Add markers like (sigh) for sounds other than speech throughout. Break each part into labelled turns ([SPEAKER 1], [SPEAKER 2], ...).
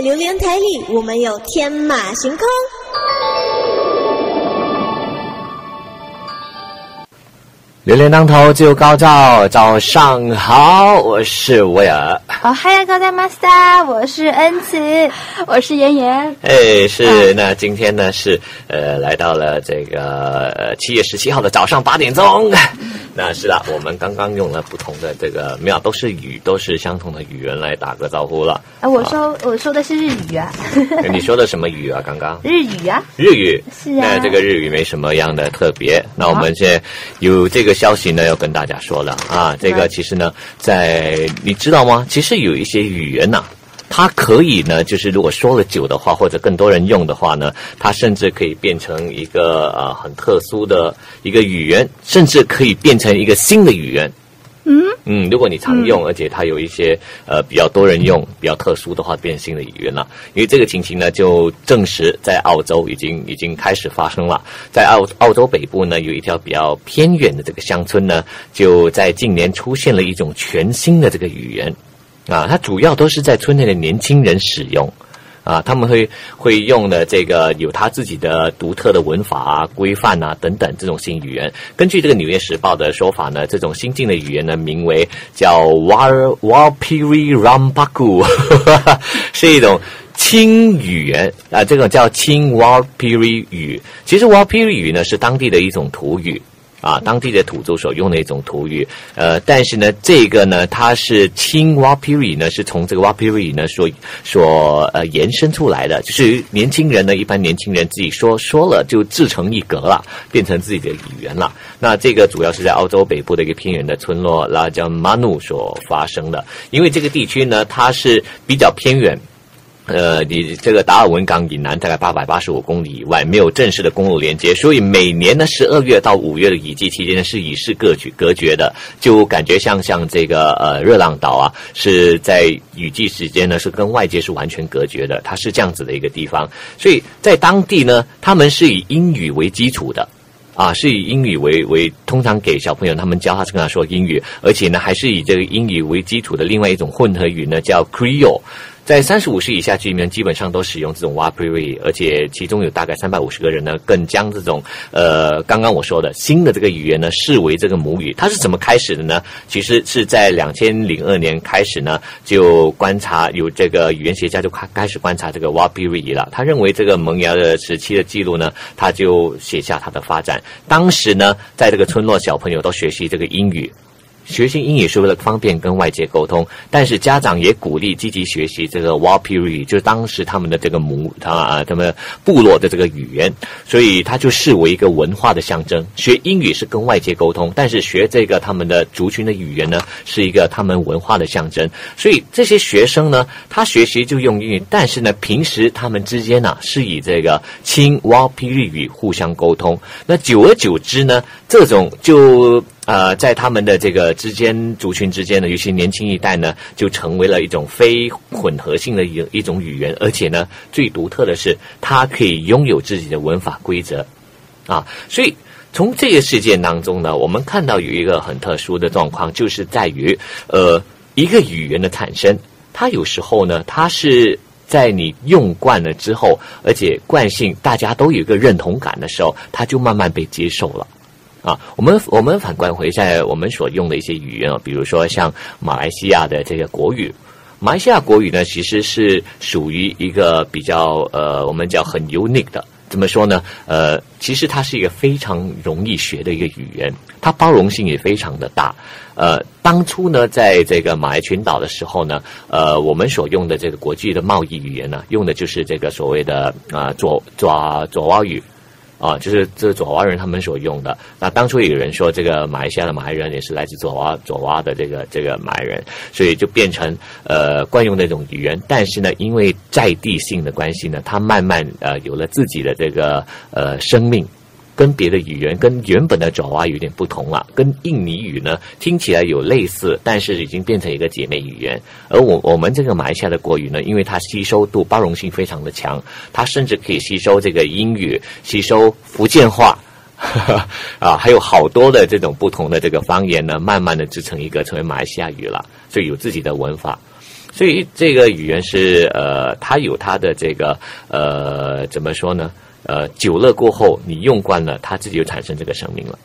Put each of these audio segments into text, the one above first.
[SPEAKER 1] 在榴莲台里，我们有天马行空。
[SPEAKER 2] 榴莲当头自有高照，早上好，我是威尔。
[SPEAKER 3] 哦，嗨呀，高在马斯达，我是恩慈，我是妍妍。
[SPEAKER 2] 哎，是，那今天呢是呃来到了这个呃七月十七号的早上八点钟。那是啊，我们刚刚用了不同的这个没有都是语，都是相同的语言来打个招呼了。
[SPEAKER 3] 啊，我说我说的是日语啊。(laughs)
[SPEAKER 2] 你说的什么语啊？刚刚
[SPEAKER 3] 日语啊。
[SPEAKER 2] 日语
[SPEAKER 3] 是啊。
[SPEAKER 2] 那这个日语没什么样的特别。那我们现在有这个消息呢，要跟大家说了啊。这个其实呢，在你知道吗？其实有一些语言呐。它可以呢，就是如果说了久的话，或者更多人用的话呢，它甚至可以变成一个呃很特殊的一个语言，甚至可以变成一个新的语言。
[SPEAKER 3] 嗯
[SPEAKER 2] 嗯，如果你常用，而且它有一些呃比较多人用、比较特殊的话，变成新的语言了。因为这个情形呢，就证实在澳洲已经已经开始发生了。在澳澳洲北部呢，有一条比较偏远的这个乡村呢，就在近年出现了一种全新的这个语言。啊，它主要都是在村内的年轻人使用，啊，他们会会用的这个有他自己的独特的文法啊、规范啊等等这种新语言。根据这个《纽约时报》的说法呢，这种新进的语言呢，名为叫 War Warpiri Rambaku，(laughs) 是一种轻语言啊，这个叫轻 Warpiri 语。其实 Warpiri 语呢是当地的一种土语。啊，当地的土著所用的一种土语，呃，但是呢，这个呢，它是青蛙 piri 呢，是从这个蛙 piri 呢所所呃延伸出来的，就是年轻人呢，一般年轻人自己说说了就自成一格了，变成自己的语言了。那这个主要是在澳洲北部的一个偏远的村落拉加马努所发生的，因为这个地区呢，它是比较偏远。呃，你这个达尔文港以南大概八百八十五公里以外，没有正式的公路连接，所以每年呢十二月到五月的雨季期间呢是与世隔绝隔绝的，就感觉像像这个呃热浪岛啊，是在雨季时间呢是跟外界是完全隔绝的，它是这样子的一个地方，所以在当地呢，他们是以英语为基础的，啊，是以英语为为通常给小朋友他们教他是跟他说英语，而且呢还是以这个英语为基础的另外一种混合语呢叫 Creole。在三十五岁以下居民基本上都使用这种 WAPRI，而且其中有大概三百五十个人呢，更将这种呃刚刚我说的新的这个语言呢视为这个母语。它是怎么开始的呢？其实是在两千零二年开始呢，就观察有这个语言学家就开开始观察这个 WAPRI 了。他认为这个萌芽的时期的记录呢，他就写下它的发展。当时呢，在这个村落小朋友都学习这个英语。学习英语是为了方便跟外界沟通，但是家长也鼓励积极学习这个 Wapiri，就是当时他们的这个母他啊，他们部落的这个语言，所以他就视为一个文化的象征。学英语是跟外界沟通，但是学这个他们的族群的语言呢，是一个他们文化的象征。所以这些学生呢，他学习就用英语，但是呢，平时他们之间呢，是以这个亲 WAP 语互相沟通。那久而久之呢，这种就。呃，在他们的这个之间族群之间呢，尤其年轻一代呢，就成为了一种非混合性的一一种语言，而且呢，最独特的是，它可以拥有自己的文法规则，啊，所以从这个事件当中呢，我们看到有一个很特殊的状况，就是在于，呃，一个语言的产生，它有时候呢，它是在你用惯了之后，而且惯性大家都有一个认同感的时候，它就慢慢被接受了。啊，我们我们反观回在我们所用的一些语言啊，比如说像马来西亚的这个国语，马来西亚国语呢，其实是属于一个比较呃，我们叫很 unique 的。怎么说呢？呃，其实它是一个非常容易学的一个语言，它包容性也非常的大。呃，当初呢，在这个马来群岛的时候呢，呃，我们所用的这个国际的贸易语言呢，用的就是这个所谓的啊左左左蛙语。啊，就是这爪哇人他们所用的。那当初有人说，这个马来西亚的马来人也是来自爪哇，爪哇的这个这个马来人，所以就变成呃惯用那种语言。但是呢，因为在地性的关系呢，他慢慢呃有了自己的这个呃生命。跟别的语言跟原本的爪哇有点不同了，跟印尼语呢听起来有类似，但是已经变成一个姐妹语言。而我我们这个马来西亚的国语呢，因为它吸收度包容性非常的强，它甚至可以吸收这个英语，吸收福建话，啊，还有好多的这种不同的这个方言呢，慢慢的制成一个成为马来西亚语了，所以有自己的文法。所以这个语言是呃，它有它的这个呃，怎么说呢？呃，久了过后，你用惯了，它自己就产生这个生命了。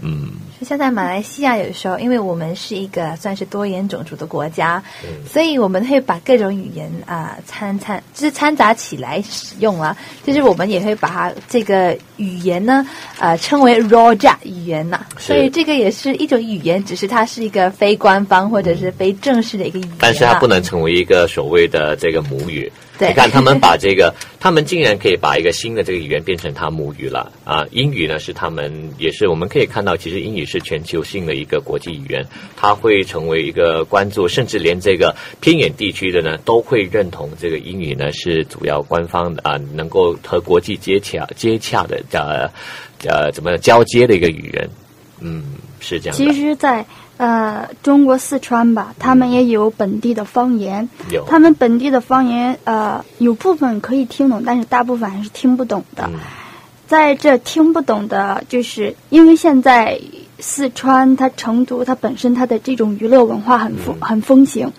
[SPEAKER 2] 嗯，
[SPEAKER 3] 像在马来西亚，有时候因为我们是一个算是多元种族的国家，所以我们会把各种语言啊掺掺，就是掺杂起来使用啊。就是我们也会把它这个语言呢，呃，称为 Roja 语言呐。所以这个也是一种语言，只是它是一个非官方或者是非正式的一个语言。
[SPEAKER 2] 但是它不能成为一个所谓的这个母语。你看，他们把这个，他们竟然可以把一个新的这个语言变成他母语了啊！英语呢是他们也是我们可以看到，其实英语是全球性的一个国际语言，它会成为一个关注，甚至连这个偏远地区的呢都会认同这个英语呢是主要官方的啊，能够和国际接洽接洽的呃呃怎么交接的一个语言，嗯，是这样。
[SPEAKER 4] 其实，在呃，中国四川吧，他们也有本地的方言。
[SPEAKER 2] 有。
[SPEAKER 4] 他们本地的方言，呃，有部分可以听懂，但是大部分还是听不懂的。在这听不懂的，就是因为现在四川它成都它本身它的这种娱乐文化很丰很风行，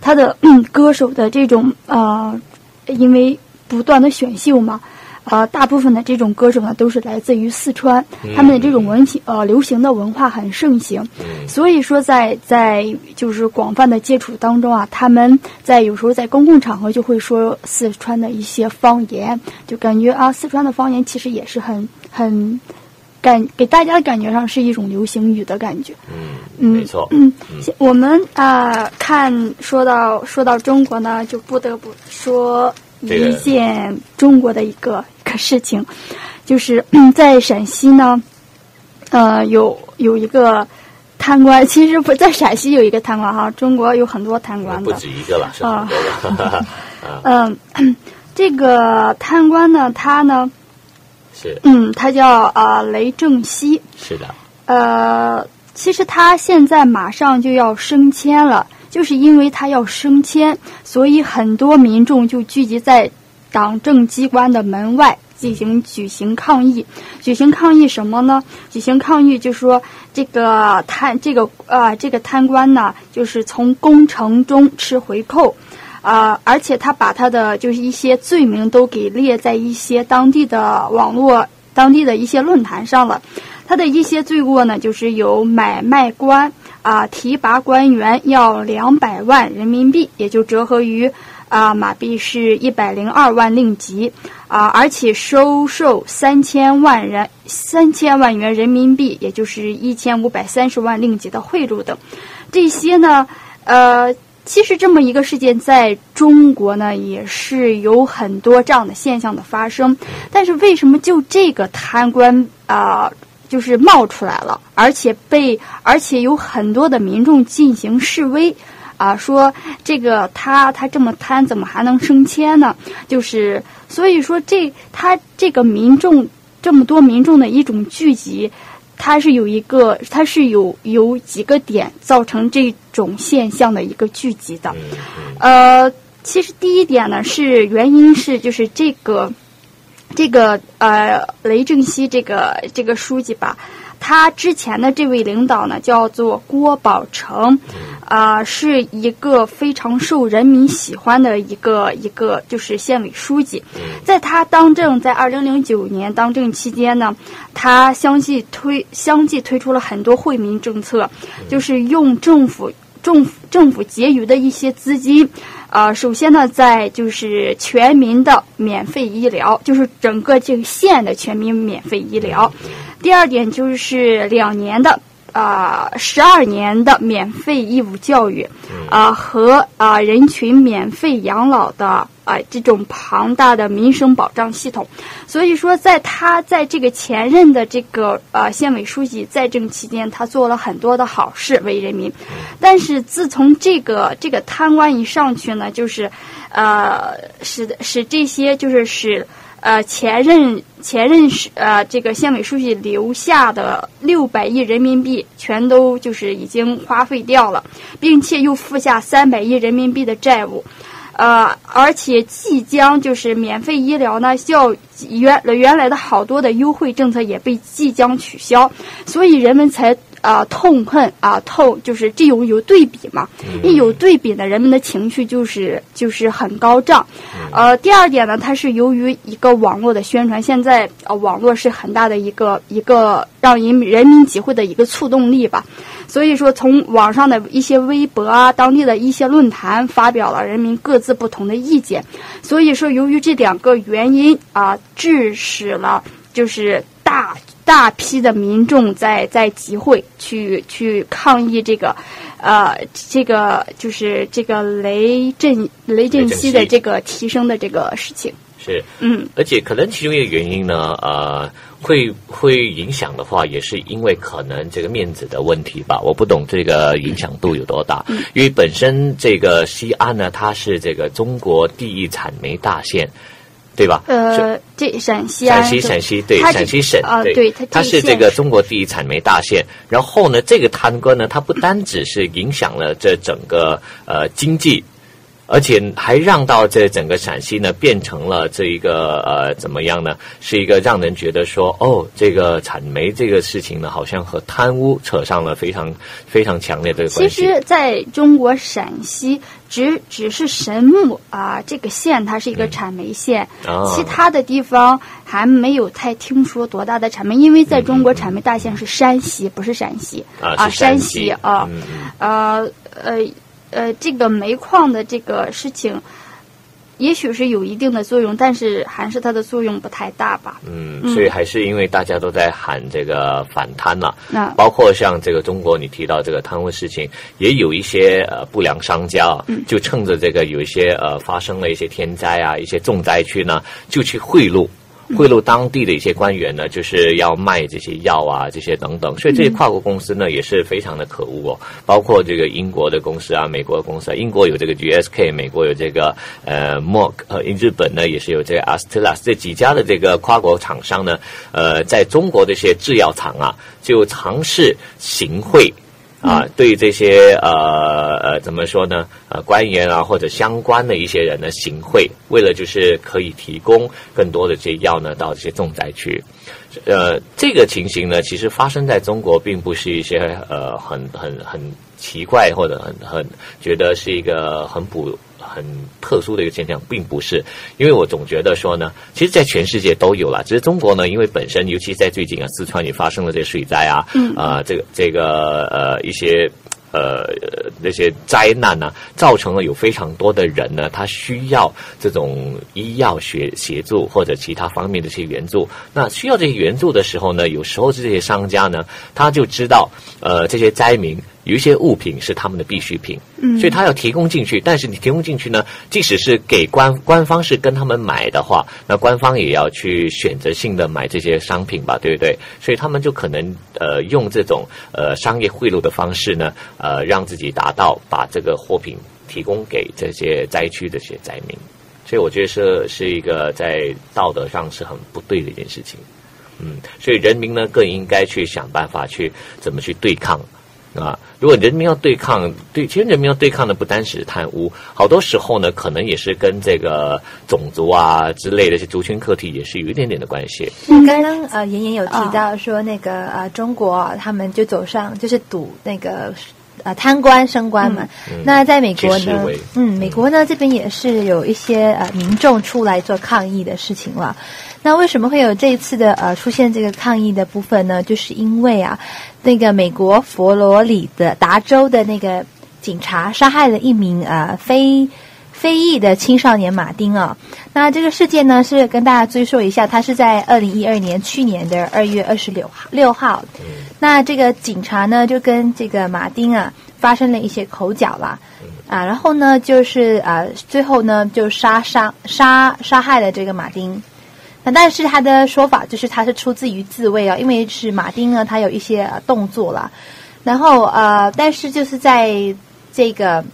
[SPEAKER 4] 它的歌手的这种呃，因为不断的选秀嘛。呃，大部分的这种歌手呢，都是来自于四川，他们的这种文体呃流行的文化很盛行，所以说在在就是广泛的接触当中啊，他们在有时候在公共场合就会说四川的一些方言，就感觉啊，四川的方言其实也是很很感给大家的感觉上是一种流行语的感觉。
[SPEAKER 2] 嗯，没错。
[SPEAKER 4] 嗯，我们啊看说到说到中国呢，就不得不说。一件中国的一个一个事情，就是 (clears throat) 在陕西呢，呃，有有一个贪官，其实不在陕西有一个贪官哈，中国有很多贪官
[SPEAKER 2] 的，不止一个了，是吧？(laughs)
[SPEAKER 4] 嗯，(clears throat) 这个贪官呢，他呢，
[SPEAKER 2] 是。
[SPEAKER 4] 嗯，他叫啊雷正熙，
[SPEAKER 2] 是的，
[SPEAKER 4] 呃，其实他现在马上就要升迁了。就是因为他要升迁，所以很多民众就聚集在党政机关的门外进行举行抗议。举行抗议什么呢？举行抗议就是说这个贪这个啊这个贪官呢，就是从工程中吃回扣，啊，而且他把他的就是一些罪名都给列在一些当地的网络、当地的一些论坛上了。他的一些罪过呢，就是有买卖官。啊，提拔官员要两百万人民币，也就折合于啊马币是一百零二万令吉啊，而且收受三千万人三千万元人民币，也就是一千五百三十万令吉的贿赂等。这些呢，呃，其实这么一个事件在中国呢，也是有很多这样的现象的发生。但是为什么就这个贪官啊？就是冒出来了，而且被而且有很多的民众进行示威，啊，说这个他他这么贪，怎么还能升迁呢？就是所以说这他这个民众这么多民众的一种聚集，它是有一个它是有有几个点造成这种现象的一个聚集的，呃，其实第一点呢是原因是就是这个。这个呃，雷正熙这个这个书记吧，他之前的这位领导呢，叫做郭宝成，啊，是一个非常受人民喜欢的一个一个就是县委书记。在他当政，在二零零九年当政期间呢，他相继推相继推出了很多惠民政策，就是用政府政府政府结余的一些资金。啊，首先呢，在就是全民的免费医疗，就是整个这个县的全民免费医疗。第二点就是两年的。啊，十二年的免费义务教育，啊和啊人群免费养老的啊这种庞大的民生保障系统，所以说在他在这个前任的这个呃县委书记在政期间，他做了很多的好事为人民，但是自从这个这个贪官一上去呢，就是呃使使这些就是使。呃，前任前任是呃，这个县委书记留下的六百亿人民币，全都就是已经花费掉了，并且又负下三百亿人民币的债务，呃，而且即将就是免费医疗呢，要原原来的好多的优惠政策也被即将取消，所以人们才啊痛恨啊痛，就是这种有对比嘛，一有对比呢，人们的情绪就是就是很高涨。呃，第二点呢，它是由于一个网络的宣传，现在呃网络是很大的一个一个让人人民集会的一个促动力吧。所以说，从网上的一些微博啊，当地的一些论坛发表了人民各自不同的意见。所以说，由于这两个原因啊，致使了就是大大批的民众在在集会去去抗议这个，呃，这个就是这个雷震雷震西的这个提升的这个事情。
[SPEAKER 2] 是，
[SPEAKER 4] 嗯，
[SPEAKER 2] 而且可能其中一个原因呢，呃，会会影响的话，也是因为可能这个面子的问题吧。我不懂这个影响度有多大，因为本身这个西安呢，它是这个中国第一产煤大县，对吧？
[SPEAKER 4] 呃，这陕西啊，
[SPEAKER 2] 陕西陕西对陕西省
[SPEAKER 4] 啊，
[SPEAKER 2] 对
[SPEAKER 4] 它
[SPEAKER 2] 是这个中国第一产煤大县。然后呢，这个贪官呢，它不单只是影响了这整个呃经济。而且还让到这整个陕西呢，变成了这一个呃怎么样呢？是一个让人觉得说，哦，这个产煤这个事情呢，好像和贪污扯上了非常非常强烈的
[SPEAKER 4] 其
[SPEAKER 2] 关系。
[SPEAKER 4] 实，在中国陕西，只只是神木啊、这个县它是一个产煤县，
[SPEAKER 2] 啊。
[SPEAKER 4] 其他的地方还没有太听说多大的产煤，因为在中国产煤大县是山西，不是陕西
[SPEAKER 2] 啊是山
[SPEAKER 4] 山
[SPEAKER 2] 西。
[SPEAKER 4] 啊，呃呃呃，这个煤矿的这个事情。也许是有一定的作用，但是还是它的作用不太大吧。
[SPEAKER 2] 嗯，所以还是因为大家都在喊这个反贪嘛，
[SPEAKER 4] 那
[SPEAKER 2] 包括像这个中国，你提到这个贪污事情，也有一些呃不良商家啊，就趁着这个有一些呃发生了一些天灾啊，一些重灾区呢，就去贿赂。贿赂当地的一些官员呢，就是要卖这些药啊，这些等等，所以这些跨国公司呢也是非常的可恶哦。包括这个英国的公司啊，美国的公司啊，英国有这个 GSK，美国有这个呃 Merck，呃，日本呢也是有这个 Astellas 这几家的这个跨国厂商呢，呃，在中国的一些制药厂啊，就尝试行贿。啊，对这些呃呃怎么说呢？呃，官员啊或者相关的一些人呢行贿，为了就是可以提供更多的这些药呢到这些重灾区。呃，这个情形呢，其实发生在中国，并不是一些呃很很很奇怪或者很很觉得是一个很普很特殊的一个现象，并不是。因为我总觉得说呢，其实，在全世界都有了，只是中国呢，因为本身，尤其在最近啊，四川也发生了这个水灾啊，
[SPEAKER 4] 嗯
[SPEAKER 2] 啊、这个这个呃一些。呃，那些灾难呢、造成了有非常多的人呢，他需要这种医药学协助或者其他方面的一些援助。那需要这些援助的时候呢，有时候是这些商家呢，他就知道，呃，这些灾民有一些物品是他们的必需品，
[SPEAKER 4] 嗯
[SPEAKER 2] 所以他要提供进去。但是你提供进去呢，即使是给官官方是跟他们买的话，那官方也要去选择性的买这些商品吧，对不对？所以他们就可能呃用这种呃商业贿赂的方式呢，呃让自己达到把这个货品提供给这些灾区的这些灾民。所以我觉得是是一个在道德上是很不对的一件事情。嗯，所以人民呢更应该去想办法去怎么去对抗啊。如果人民要对抗，对，其实人民要对抗的不单是贪污，好多时候呢，可能也是跟这个种族啊之类的一些族群课题也是有一点点的关系。
[SPEAKER 3] 刚刚呃，妍妍有提到说那个呃，中国啊他们就走上就是赌那个呃贪官升官嘛。那在美国呢嗯，美国呢这边也是有一些呃民众出来做抗议的事情了。那为什么会有这一次的呃出现这个抗议的部分呢？就是因为啊，那个美国佛罗里的达州的那个警察杀害了一名呃非非裔的青少年马丁啊。那这个事件呢，是跟大家追溯一下，他是在二零一二年去年的二月二十六号六号。那这个警察呢，就跟这个马丁啊发生了一些口角啦。啊，然后呢，就是啊，最后呢，就杀杀杀杀害了这个马丁。那但是他的说法就是他是出自于自卫啊，因为是马丁呢，他有一些、呃动作啦，然后呃，但是就是在这个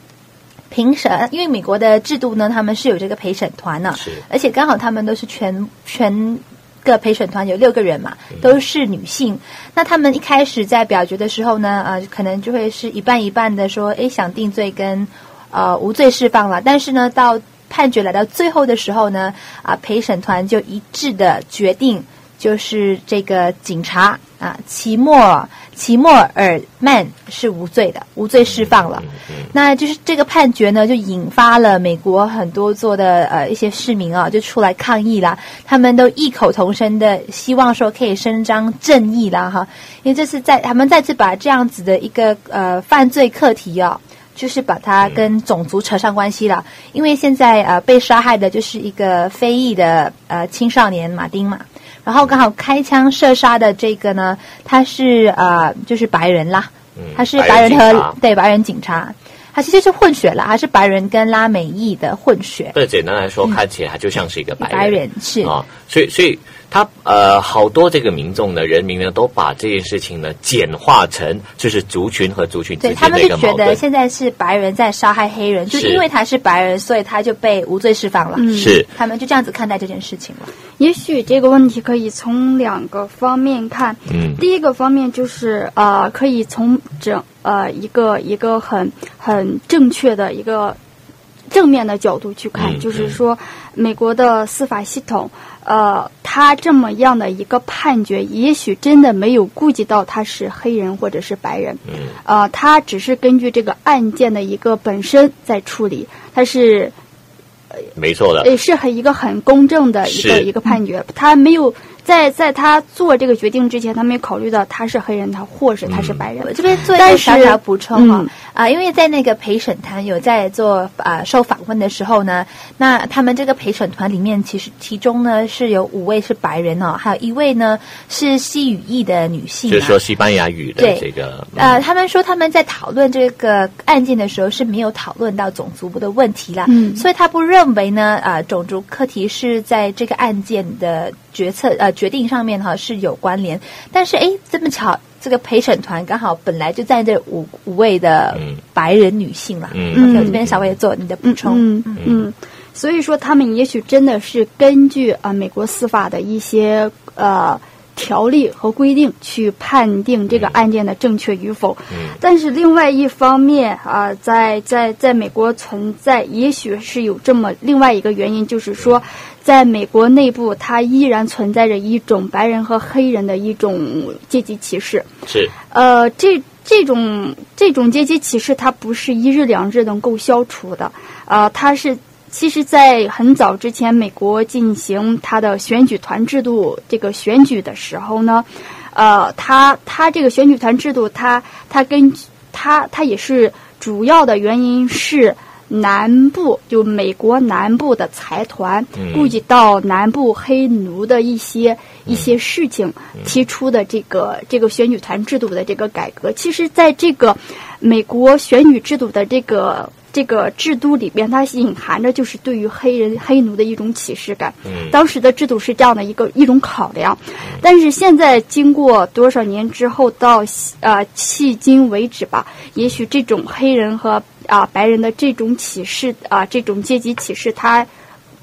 [SPEAKER 3] 评审，因为美国的制度呢，他们是有这个陪审团呢、
[SPEAKER 2] 是
[SPEAKER 3] 而且刚好他们都是全全个陪审团有六个人嘛，都是女性。那他们一开始在表决的时候呢，呃，可能就会是一半一半的说，哎，想定罪跟呃无罪释放了。但是呢，到判决来到最后的时候呢，啊、陪审团就一致的决定就是这个警察啊，齐默齐默尔曼是无罪的，无罪释放了。那就是这个判决呢，就引发了美国很多做的呃一些市民啊，就出来抗议啦。他们都异口同声的希望说可以伸张正义啦，哈，因为这是在他们再次把这样子的一个呃犯罪课题啊。就是把它跟种族扯上关系了，因为现在呃被杀害的就是一个非裔的呃青少年马丁嘛，然后刚好开枪射杀的这个呢，他是呃就是白人啦，他是白人和对白人警察，他其实是混血了，他是白人跟拉美裔的混血。
[SPEAKER 2] 对，简单来说，看起来他就像是一个白人。
[SPEAKER 3] 白人是。
[SPEAKER 2] 啊，所以所以。他呃，好多这个民众呢，人民呢，都把这件事情呢简化成就是族群和族群之间的一个矛盾。
[SPEAKER 3] 他们就觉得现在是白人在杀害黑人，就因为他是白人，所以他就被无罪释放了。
[SPEAKER 2] 是，
[SPEAKER 3] 他们就这样子看待这件事情了。
[SPEAKER 4] 也许这个问题可以从两个方面看。
[SPEAKER 2] 嗯，
[SPEAKER 4] 第一个方面就是呃，可以从整呃一个一个很很正确的一个正面的角度去看，就是说美国的司法系统。呃，他这么样的一个判决，也许真的没有顾及到他是黑人或者是白人。
[SPEAKER 2] 嗯。
[SPEAKER 4] 呃，他只是根据这个案件的一个本身在处理，他是，
[SPEAKER 2] 没错的。
[SPEAKER 4] 也是很一个很公正的一个一个判决，他没有。在在他做这个决定之前，他没有考虑到他是黑人，他或是他是白人。
[SPEAKER 3] 这边做一个小小补充啊啊，因为在那个陪审团有在做啊受访问的时候呢，那他们这个陪审团里面其实其中呢是有五位是白人哦，还有一位呢是西语裔的女性，
[SPEAKER 2] 就是说西班牙语的这个。
[SPEAKER 3] 呃，他们说他们在讨论这个案件的时候是没有讨论到种族的问题啦，
[SPEAKER 4] 嗯，
[SPEAKER 3] 所以他不认为呢啊种族课题是在这个案件的决策呃。决定上面哈是有关联，但是哎，这么巧，这个陪审团刚好本来就在这五五位的白人女性了。
[SPEAKER 2] 嗯，
[SPEAKER 3] 我这边稍微做你的补充。
[SPEAKER 4] 嗯嗯，所以说他们也许真的是根据啊美国司法的一些呃条例和规定去判定这个案件的正确与否。
[SPEAKER 2] 嗯，
[SPEAKER 4] 但是另外一方面啊，在在在美国存在，也许是有这么另外一个原因，就是说。在美国内部，它依然存在着一种白人和黑人的一种阶级歧视。
[SPEAKER 2] 是。
[SPEAKER 4] 呃，这这种这种阶级歧视，它不是一日两日能够消除的。啊，它是其实，在很早之前，美国进行它的选举团制度这个选举的时候呢，呃，它它这个选举团制度，它它根据它它也是主要的原因是。南部就美国南部的财团，顾及到南部黑奴的一些一些事情，提出的这个这个选举团制度的这个改革，其实在这个美国选举制度的这个这个制度里边，它隐含着就是对于黑人黑奴的一种歧视感。当时的制度是这样的一个一种考量，但是现在经过多少年之后，到呃迄今为止吧，也许这种黑人和啊，白人的这种歧视啊，这种阶级歧视，它。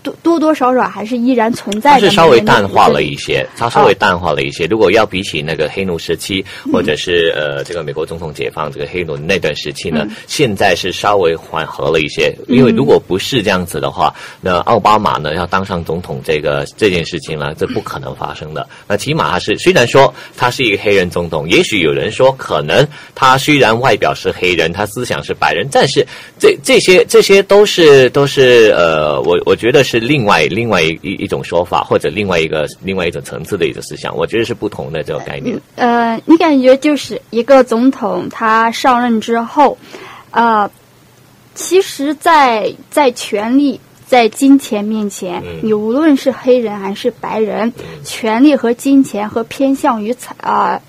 [SPEAKER 4] 多多多少少还是依然存在
[SPEAKER 2] 的，是稍微淡化了一些，它稍微淡化了一些。如果要比起那个黑奴时期，或者是呃这个美国总统解放这个黑奴那段时期呢，现在是稍微缓和了一些。因为如果不是这样子的话，那奥巴马呢要当上总统，这个这件事情呢，这不可能发生的。那起码他是虽然说他是一个黑人总统，也许有人说可能他虽然外表是黑人，他思想是白人，但是这这些这些都是都是呃，我我觉得是。是另外另外一一种说法，或者另外一个另外一种层次的一个思想，我觉得是不同的这个概念。
[SPEAKER 4] 呃，你感觉就是一个总统他上任之后，呃，其实，在在权力在金钱面前，你无论是黑人还是白人，权力和金钱和偏向于财啊。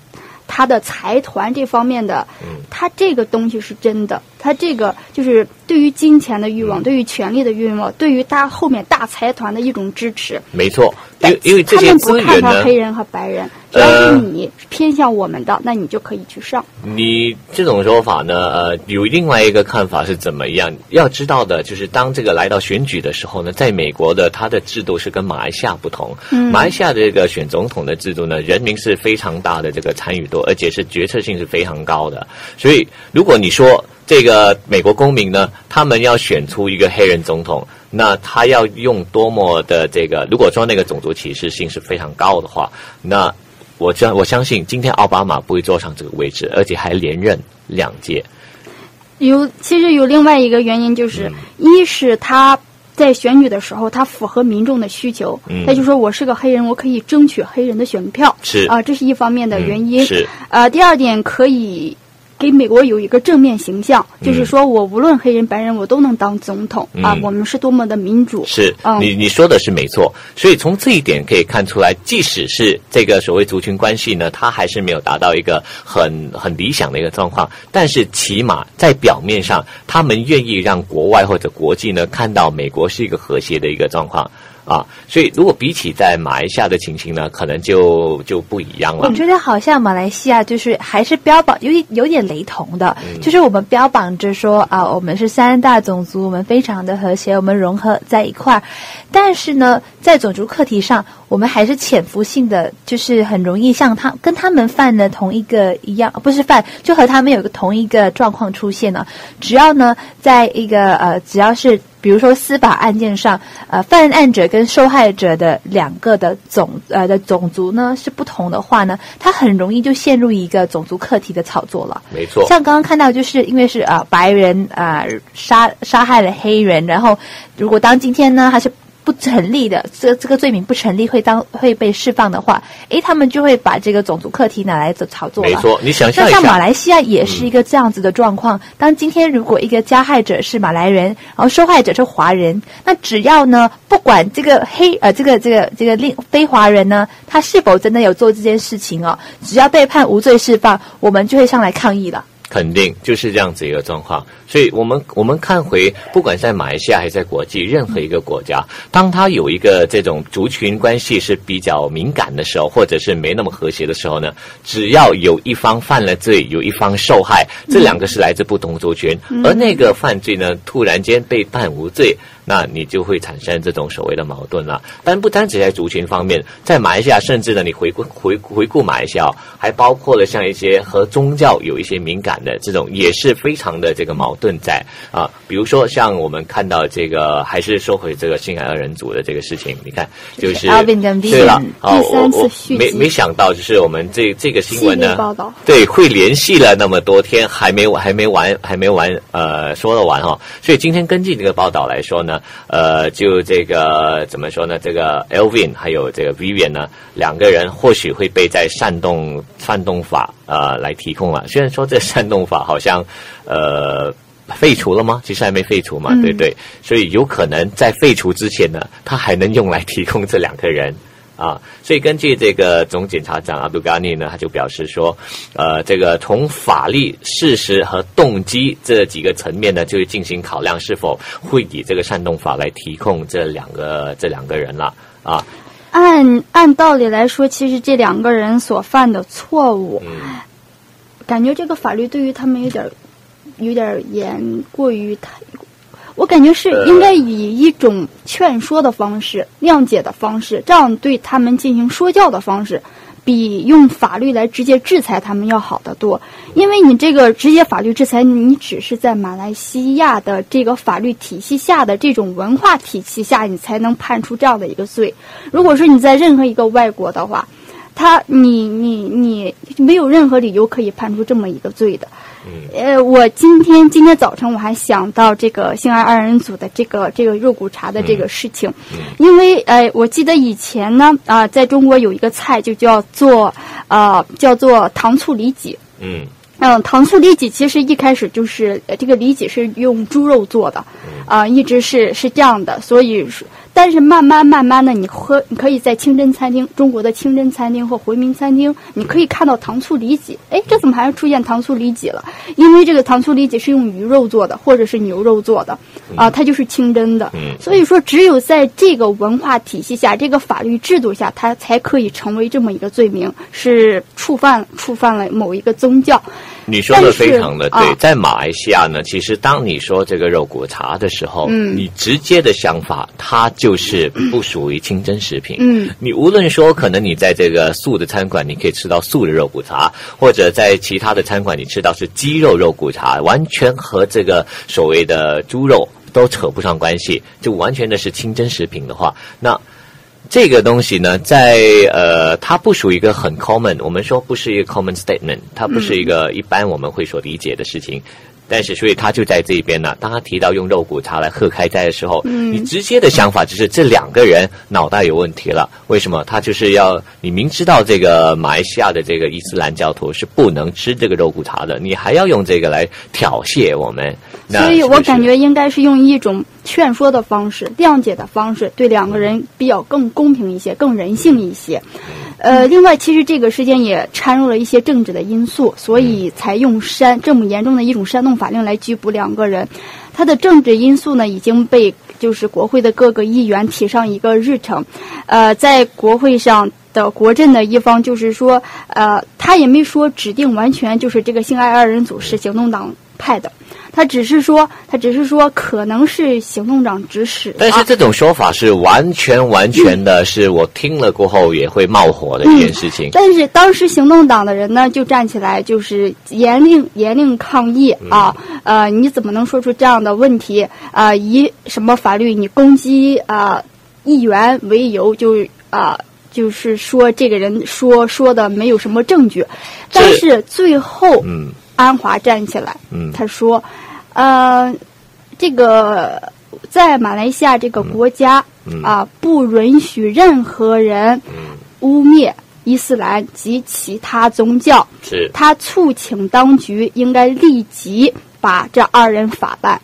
[SPEAKER 4] 他的财团这方面的，他这个东西是真的，他这个就是对于金钱的欲望，对于权力的欲望，对于他后面大财团的一种支持。
[SPEAKER 2] 没错，因因为这些资源
[SPEAKER 4] 呢，黑人和白人。只要是你偏向我们的，那你就可以去上。
[SPEAKER 2] 你这种说法呢？呃，有另外一个看法是怎么样？要知道的就是，当这个来到选举的时候呢，在美国的它的制度是跟马来西亚不同。嗯马来西亚的这个选总统的制度呢，人民是非常大的这个参与度，而且是决策性是非常高的。所以，如果你说这个美国公民呢，他们要选出一个黑人总统，那他要用多么的这个？如果说那个种族歧视性是非常高的话，那我相我相信今天奥巴马不会坐上这个位置，而且还连任两届。
[SPEAKER 4] 有，其实有另外一个原因，就是、
[SPEAKER 2] 嗯
[SPEAKER 4] 一是他在选举的时候，他符合民众的需求，
[SPEAKER 2] 嗯
[SPEAKER 4] 他就说我是个黑人，我可以争取黑人的选票，
[SPEAKER 2] 是
[SPEAKER 4] 啊、这是一方面的原因。
[SPEAKER 2] 嗯是
[SPEAKER 4] 呃，第二点可以给美国有一个正面形象，就是说我无论黑人白人，我都能当总统啊、
[SPEAKER 2] 嗯
[SPEAKER 4] 我们是多么的民主。
[SPEAKER 2] 是
[SPEAKER 4] 嗯
[SPEAKER 2] 你你说的是没错，所以从这一点可以看出来，即使是这个所谓族群关系呢，它还是没有达到一个很很理想的一个状况，但是起码在表面上，他们愿意让国外或者国际呢看到美国是一个和谐的一个状况。啊，所以如果比起在马来西亚的情形呢，可能就就不一样了
[SPEAKER 3] 我。觉得好像马来西亚就是还是标榜有一有点雷同的，
[SPEAKER 2] 嗯
[SPEAKER 3] 就是我们标榜着说啊，我们是三大种族，我们非常的和谐，我们融合在一块儿。但是呢，在种族课题上，我们还是潜伏性的，就是很容易像他跟他们犯的同一个一样，不是犯，就和他们有个同一个状况出现了。只要呢，在一个呃，只要是比如说司法案件上，呃，犯案者跟受害者的两个的种呃的种族呢是不同的话呢，他很容易就陷入一个种族课题的炒作了。
[SPEAKER 2] 没错，
[SPEAKER 3] 像刚刚看到，就是因为是啊、呃白人啊、呃杀杀害了黑人，然后如果当今天呢还是不成立的，这这个罪名不成立，会当会被释放的话，诶，他们就会把这个种族课题拿来做炒作了。
[SPEAKER 2] 没错，你想象
[SPEAKER 3] 像马，来西亚也是一个这样子的状况。当今天如果一个加害者是马来人，然后受害者是华人，那只要呢，不管这个黑呃这个这个这个另非华人呢，他是否真的有做这件事情哦，只要被判无罪释放，我们就会上来抗议了。
[SPEAKER 2] 肯定就是这样子一个状况。所以我们我们看回，不管在马来西亚还是在国际任何一个国家，当他有一个这种族群关系是比较敏感的时候，或者是没那么和谐的时候呢，只要有一方犯了罪，有一方受害，这两个是来自不同族群，而那个犯罪呢，突然间被判无罪。那你就会产生这种所谓的矛盾了。但不单只在族群方面，在马来西亚，甚至呢，你回顾回回顾马来西亚哦，还包括了像一些和宗教有一些敏感的这种，也是非常的这个矛盾在啊。比如说像我们看到这个，还是说回这个性爱二人组的这个事情，你看就是对了，啊，
[SPEAKER 4] 第三
[SPEAKER 2] 我我
[SPEAKER 4] 次
[SPEAKER 2] 没没想到，就是我们这这个新闻呢，对，会联系了那么多天，还没还没完，还没完，呃，说了完哈、所以今天根据这个报道来说呢，呃，就这个怎么说呢？这个 Elvin 还有这个 Vivian 呢，两个人或许会被在煽动煽动法呃来提控了。虽然说这煽动法好像呃。废除了吗？其实还没废除嘛，对不对？所以有可能在废除之前呢，他还能用来提供这两个人。啊，所以根据这个总检察长阿布嘎尼呢，他就表示说，呃，这个从法律、事实和动机这几个层面呢，就会进行考量，是否会以这个煽动法来提控这两个这两个人了啊。
[SPEAKER 4] 按按道理来说，其实这两个人所犯的错误，
[SPEAKER 2] 嗯
[SPEAKER 4] 感觉这个法律对于他们有点有点严过于太。我感觉是
[SPEAKER 2] 呃
[SPEAKER 4] 应该以一种劝说的方式、谅解的方式，这样对他们进行说教的方式，比用法律来直接制裁他们要好得多。因为你这个直接法律制裁，你只是在马来西亚的这个法律体系下的这种文化体系下，你才能判出这样的一个罪。如果说你在任何一个外国的话，他你你你没有任何理由可以判出这么一个罪的。呃，我今天今天早晨我还想到这个性爱二人组的这个这个肉骨茶的这个事情，因为呃，我记得以前呢啊、在中国有一个菜就叫做呃叫做糖醋里脊。
[SPEAKER 2] 嗯。
[SPEAKER 4] 嗯，糖醋里脊其实一开始就是呃这个里脊是用猪肉做的，啊、一直是是这样的，所以是，但是慢慢慢慢的，你喝你可以在清真餐厅、中国的清真餐厅或回民餐厅，你可以看到糖醋里脊。哎，这怎么还出现糖醋里脊了？因为这个糖醋里脊是用鱼肉做的，或者是牛肉做的，啊、它就是清真的。
[SPEAKER 2] 嗯
[SPEAKER 4] 所以说，只有在这个文化体系下、这个法律制度下，它才可以成为这么一个罪名，是触犯触犯了某一个宗教。
[SPEAKER 2] 你说的非常的对，
[SPEAKER 4] 啊
[SPEAKER 2] 在马来西亚呢，其实当你说这个肉骨茶的时候，
[SPEAKER 4] 嗯
[SPEAKER 2] 你直接的想法，它就是不属于清真食品。
[SPEAKER 4] 嗯，
[SPEAKER 2] 你无论说，可能你在这个素的餐馆，你可以吃到素的肉骨茶，或者在其他的餐馆，你吃到是鸡肉肉骨茶，完全和这个所谓的猪肉都扯不上关系，就完全的是清真食品的话，那。这个东西呢，在呃，它不属于一个很 common，我们说不是一个 common statement，它不是一个一般我们会所理解的事情。但是，所以它就在这边呢。当他提到用肉骨茶来喝开斋的时候，
[SPEAKER 4] 嗯
[SPEAKER 2] 你直接的想法就是这两个人脑袋有问题了。为什么？他就是要你明知道这个马来西亚的这个伊斯兰教徒是不能吃这个肉骨茶的，你还要用这个来挑衅我们。那
[SPEAKER 4] 所以我感觉应该是用一种劝说的方式、谅解的方式，对两个人比较更公平一些、更人性一些。呃，另外，其实这个事件也掺入了一些政治的因素，所以才用煽这么严重的一种煽动法令来拘捕两个人。他的政治因素呢，已经被就是国会的各个议员提上一个日程。呃，在国会上的国阵的一方就是说，呃，他也没说指定完全就是这个性爱二人组是行动党派的。他只是说，他只是说，可能是行动长指使。
[SPEAKER 2] 但是这种说法是完全完全的，是我听了过后也会冒火的一件事情。
[SPEAKER 4] 但是当时行动党的人呢，就站起来，就是严令严令抗议啊！呃，你怎么能说出这样的问题？啊、以什么法律你攻击啊、议员为由，就啊、就是说这个人说说的没有什么证据。但是最后，
[SPEAKER 2] 嗯
[SPEAKER 4] 安华站起来，
[SPEAKER 2] 嗯
[SPEAKER 4] 他说：“呃，这个在马来西亚这个国家、
[SPEAKER 2] 嗯
[SPEAKER 4] 啊，不允许任何人污蔑伊斯兰及其他宗教。
[SPEAKER 2] 是
[SPEAKER 4] 他促请当局应该立即把这二人法办。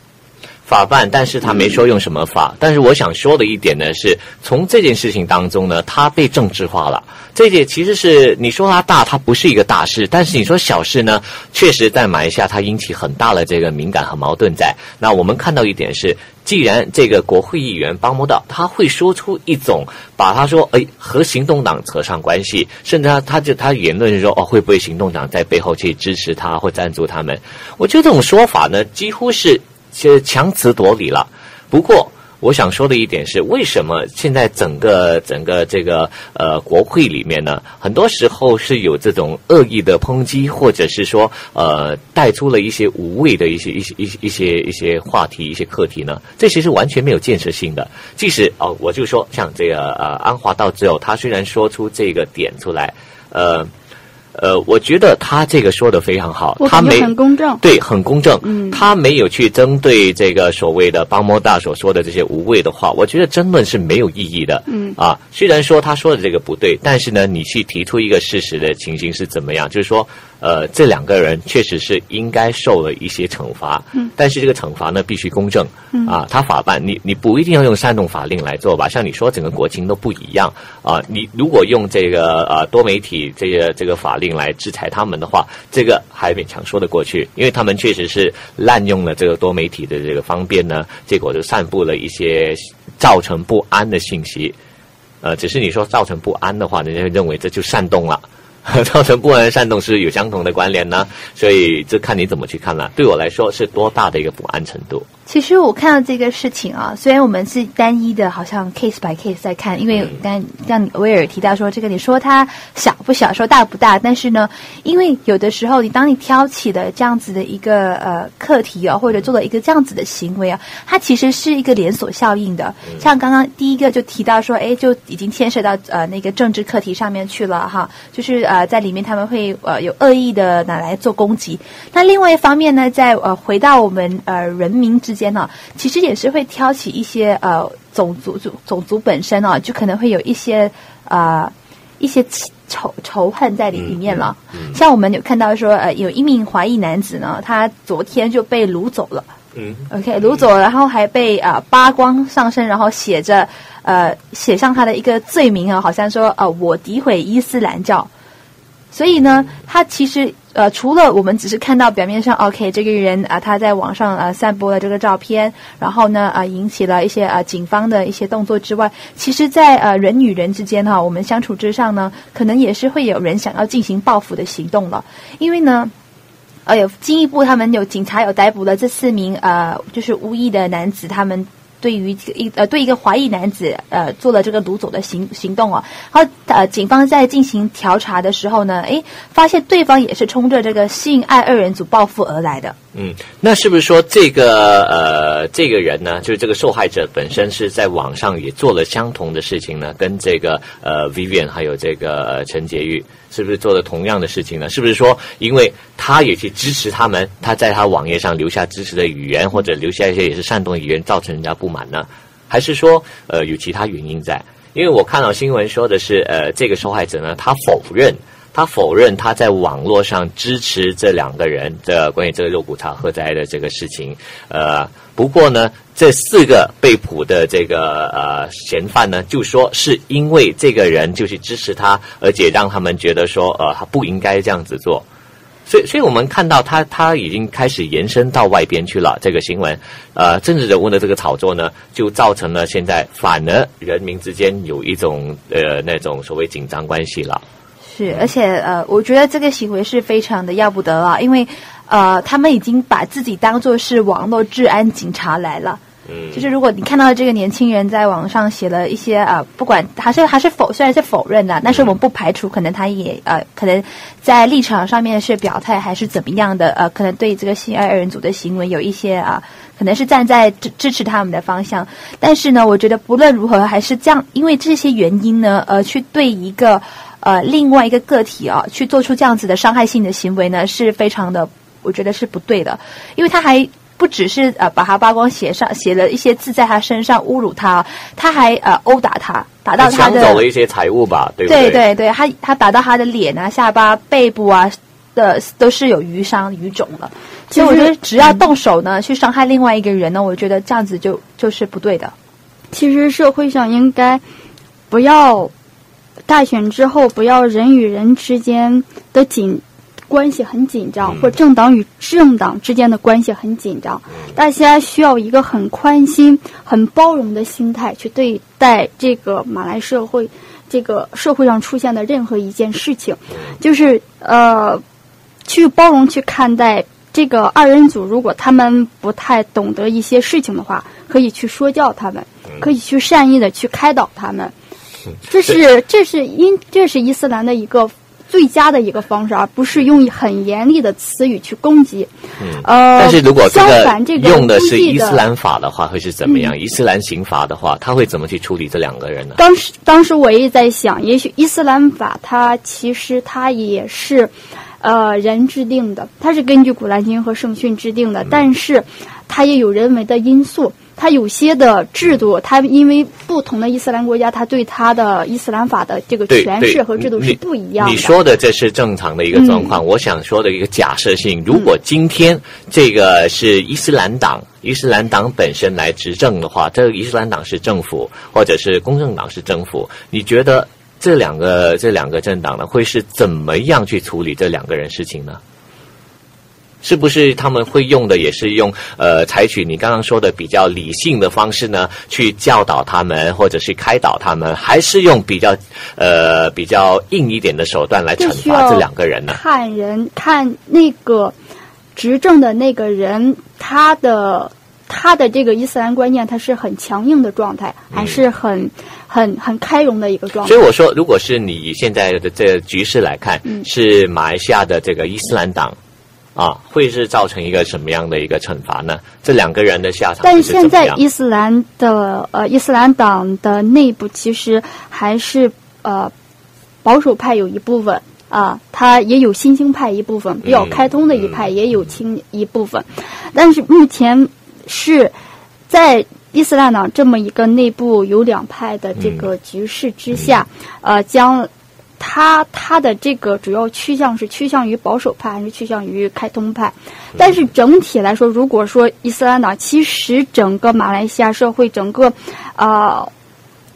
[SPEAKER 2] 法办，但是他没说用什么法。但是我想说的一点呢，是从这件事情当中呢，他被政治化了。这件其实是你说它大，它不是一个大事；但是你说小事呢，确实在马来西亚它引起很大的这个敏感和矛盾在。那我们看到一点是，既然这个国会议员邦莫道他会说出一种把他说哎和行动党扯上关系，甚至他他就他言论是说哦会不会行动党在背后去支持他或赞助他们？我觉得这种说法呢，几乎是是强词夺理了。不过。我想说的一点是，为什么现在整个整个这个呃国会里面呢，很多时候是有这种恶意的抨击，或者是说呃带出了一些无谓的一些一些一些一些一些话题、一些课题呢？这些是完全没有建设性的。即使哦，我就说像这个呃安华到最后，他虽然说出这个点出来，呃。呃，我觉得他这个说的非常好，他没
[SPEAKER 4] 很公正。
[SPEAKER 2] 对，很公正。
[SPEAKER 4] 嗯
[SPEAKER 2] 他没有去针对这个所谓的邦莫大所说的这些无谓的话，我觉得争论是没有意义的。
[SPEAKER 4] 嗯
[SPEAKER 2] 啊，虽然说他说的这个不对，但是呢，你去提出一个事实的情形是怎么样？就是说，呃，这两个人确实是应该受了一些惩罚。
[SPEAKER 4] 嗯
[SPEAKER 2] 但是这个惩罚呢，必须公正。
[SPEAKER 4] 嗯
[SPEAKER 2] 啊，他法办，你你不一定要用煽动法令来做吧？像你说整个国情都不一样啊，你如果用这个呃多媒体这个这个法令来制裁他们的话，这个还勉强说得过去，因为他们确实是滥用了这个多媒体的这个方便呢，结果就散布了一些造成不安的信息。呃，只是你说造成不安的话，人家会认为这就煽动了。(laughs) 造成不安煽动是有相同的关联呢，所以这看你怎么去看了。对我来说是多大的一个不安程度？
[SPEAKER 3] 其实我看到这个事情啊，虽然我们是单一的，好像 case by case 在看，因为刚像威尔提到说，这个你说它小不小，说大不大，但是呢，因为有的时候你当你挑起了这样子的一个呃课题啊，或者做了一个这样子的行为啊，它其实是一个连锁效应的。像刚刚第一个就提到说，哎，就已经牵涉到呃那个政治课题上面去了哈，就是呃在里面他们会呃有恶意的拿来做攻击。那另外一方面呢，在呃回到我们呃人民之间呢、其实也是会挑起一些呃种族种种族本身啊，就可能会有一些呃一些仇仇仇恨在里里面了。像我们有看到说，呃，有一名华裔男子呢，他昨天就被掳走了。
[SPEAKER 2] 嗯
[SPEAKER 3] OK，掳走了，然后还被啊、呃扒光上身，然后写着呃写上他的一个罪名啊，好像说呃我诋毁伊斯兰教。所以呢，他其实呃，除了我们只是看到表面上，OK，这个人啊、他在网上呃散播了这个照片，然后呢啊、引起了一些呃警方的一些动作之外，其实在，呃人与人之间哈、我们相处之上呢，可能也是会有人想要进行报复的行动了，因为呢。呃有进一步，他们有警察有逮捕了这四名呃就是无意的男子，他们。对于一呃，对一个华裔男子呃做了这个掳走的行行动哦，好呃，警方在进行调查的时候呢，诶，发现对方也是冲着这个性爱二人组报复而来的。
[SPEAKER 2] 嗯，那是不是说这个呃这个人呢，就是这个受害者本身是在网上也做了相同的事情呢？跟这个呃 Vivian 还有这个陈洁玉是不是做了同样的事情呢？是不是说因为他也去支持他们，他在他网页上留下支持的语言，或者留下一些也是煽动语言，造成人家不满呢？还是说呃有其他原因在？因为我看到新闻说的是呃这个受害者呢，他否认。他否认他在网络上支持这两个人的关于这个肉骨茶喝灾的这个事情。呃，不过呢，这四个被捕的这个呃嫌犯呢，就说是因为这个人就是支持他，而且让他们觉得说呃他不应该这样子做。所以，所以我们看到他他已经开始延伸到外边去了。这个新闻，呃，政治人物的这个炒作呢，就造成了现在反而人民之间有一种呃那种所谓紧张关系了。
[SPEAKER 3] 是，而且呃，我觉得这个行为是非常的要不得啊，因为呃，他们已经把自己当做是网络治安警察来了。嗯，就是如果你看到这个年轻人在网上写了一些呃，不管还是还是否，虽然是否认的，但是我们不排除可能他也呃，可能在立场上面是表态还是怎么样的呃，可能对这个性爱二人组的行为有一些啊，可能是站在支支持他们的方向。但是呢，我觉得不论如何，还是这样，因为这些原因呢，呃，去对一个。呃，另外一个个体啊，去做出这样子的伤害性的行为呢，是非常的，我觉得是不对的，因为他还不只是呃把他扒光写上写了一些字在他身上侮辱他，他还呃殴打他，打到他的
[SPEAKER 2] 抢走了一些财物吧，对不
[SPEAKER 3] 对？对对对，他他打到他的脸啊、下巴、背部啊的都是有淤伤淤肿了。其实我觉得只要动手呢，去伤害另外一个人呢，我觉得这样子就就是不对的。
[SPEAKER 4] 其实社会上应该不要。大选之后，不要人与人之间的紧关系很紧张，或政党与政党之间的关系很紧张。大家需要一个很宽心、很包容的心态去对待这个马来社会，这个社会上出现的任何一件事情，就是呃，去包容去看待这个二人组。如果他们不太懂得一些事情的话，可以去说教他们，可以去善意的去开导他们。这是这是因这是伊斯兰的一个最佳的一个方式，而不是用很严厉的词语去攻击。
[SPEAKER 2] 嗯呃，但是如果
[SPEAKER 4] 相反这个
[SPEAKER 2] 用的是伊斯兰法的话，会是怎么样？伊斯兰刑罚的话，他会怎么去处理这两个人呢？
[SPEAKER 4] 当时当时我也在想，也许伊斯兰法它其实它也是呃人制定的，它是根据古兰经和圣训制定的，但是它也有人为的因素。它有些的制度，它因为不同的伊斯兰国家，它对它的伊斯兰法的这个诠释和制度是不一样
[SPEAKER 2] 的。你说的这是正常的一个状况。我想说的一个假设性，如果今天这个是伊斯兰党，伊斯兰党本身来执政的话，这个伊斯兰党是政府，或者是公正党是政府，你觉得这两个这两个政党呢，会是怎么样去处理这两个人事情呢？是不是他们会用的也是用呃采取你刚刚说的比较理性的方式呢，去教导他们或者是开导他们，还是用比较呃比较硬一点的手段来惩罚这两个人呢？
[SPEAKER 4] 看人看那个执政的那个人，他的他的这个伊斯兰观念，他是很强硬的状态，还是很很很开容的一个状态？
[SPEAKER 2] 所以我说，如果是你现在的这局势来看，是马来西亚的这个伊斯兰党。啊，会是造成一个什么样的一个惩罚呢？这两个人的下场
[SPEAKER 4] 但是现在伊斯兰的呃伊斯兰党的内部其实还是呃保守派有一部分啊，他也有新兴派一部分，比较开通的一派也有轻一部分，但是目前是在伊斯兰党这么一个内部有两派的这个局势之下，呃将。他他的这个主要趋向是趋向于保守派还是趋向于开通派？但是整体来说，如果说伊斯兰党，其实整个马来西亚社会，整个，呃，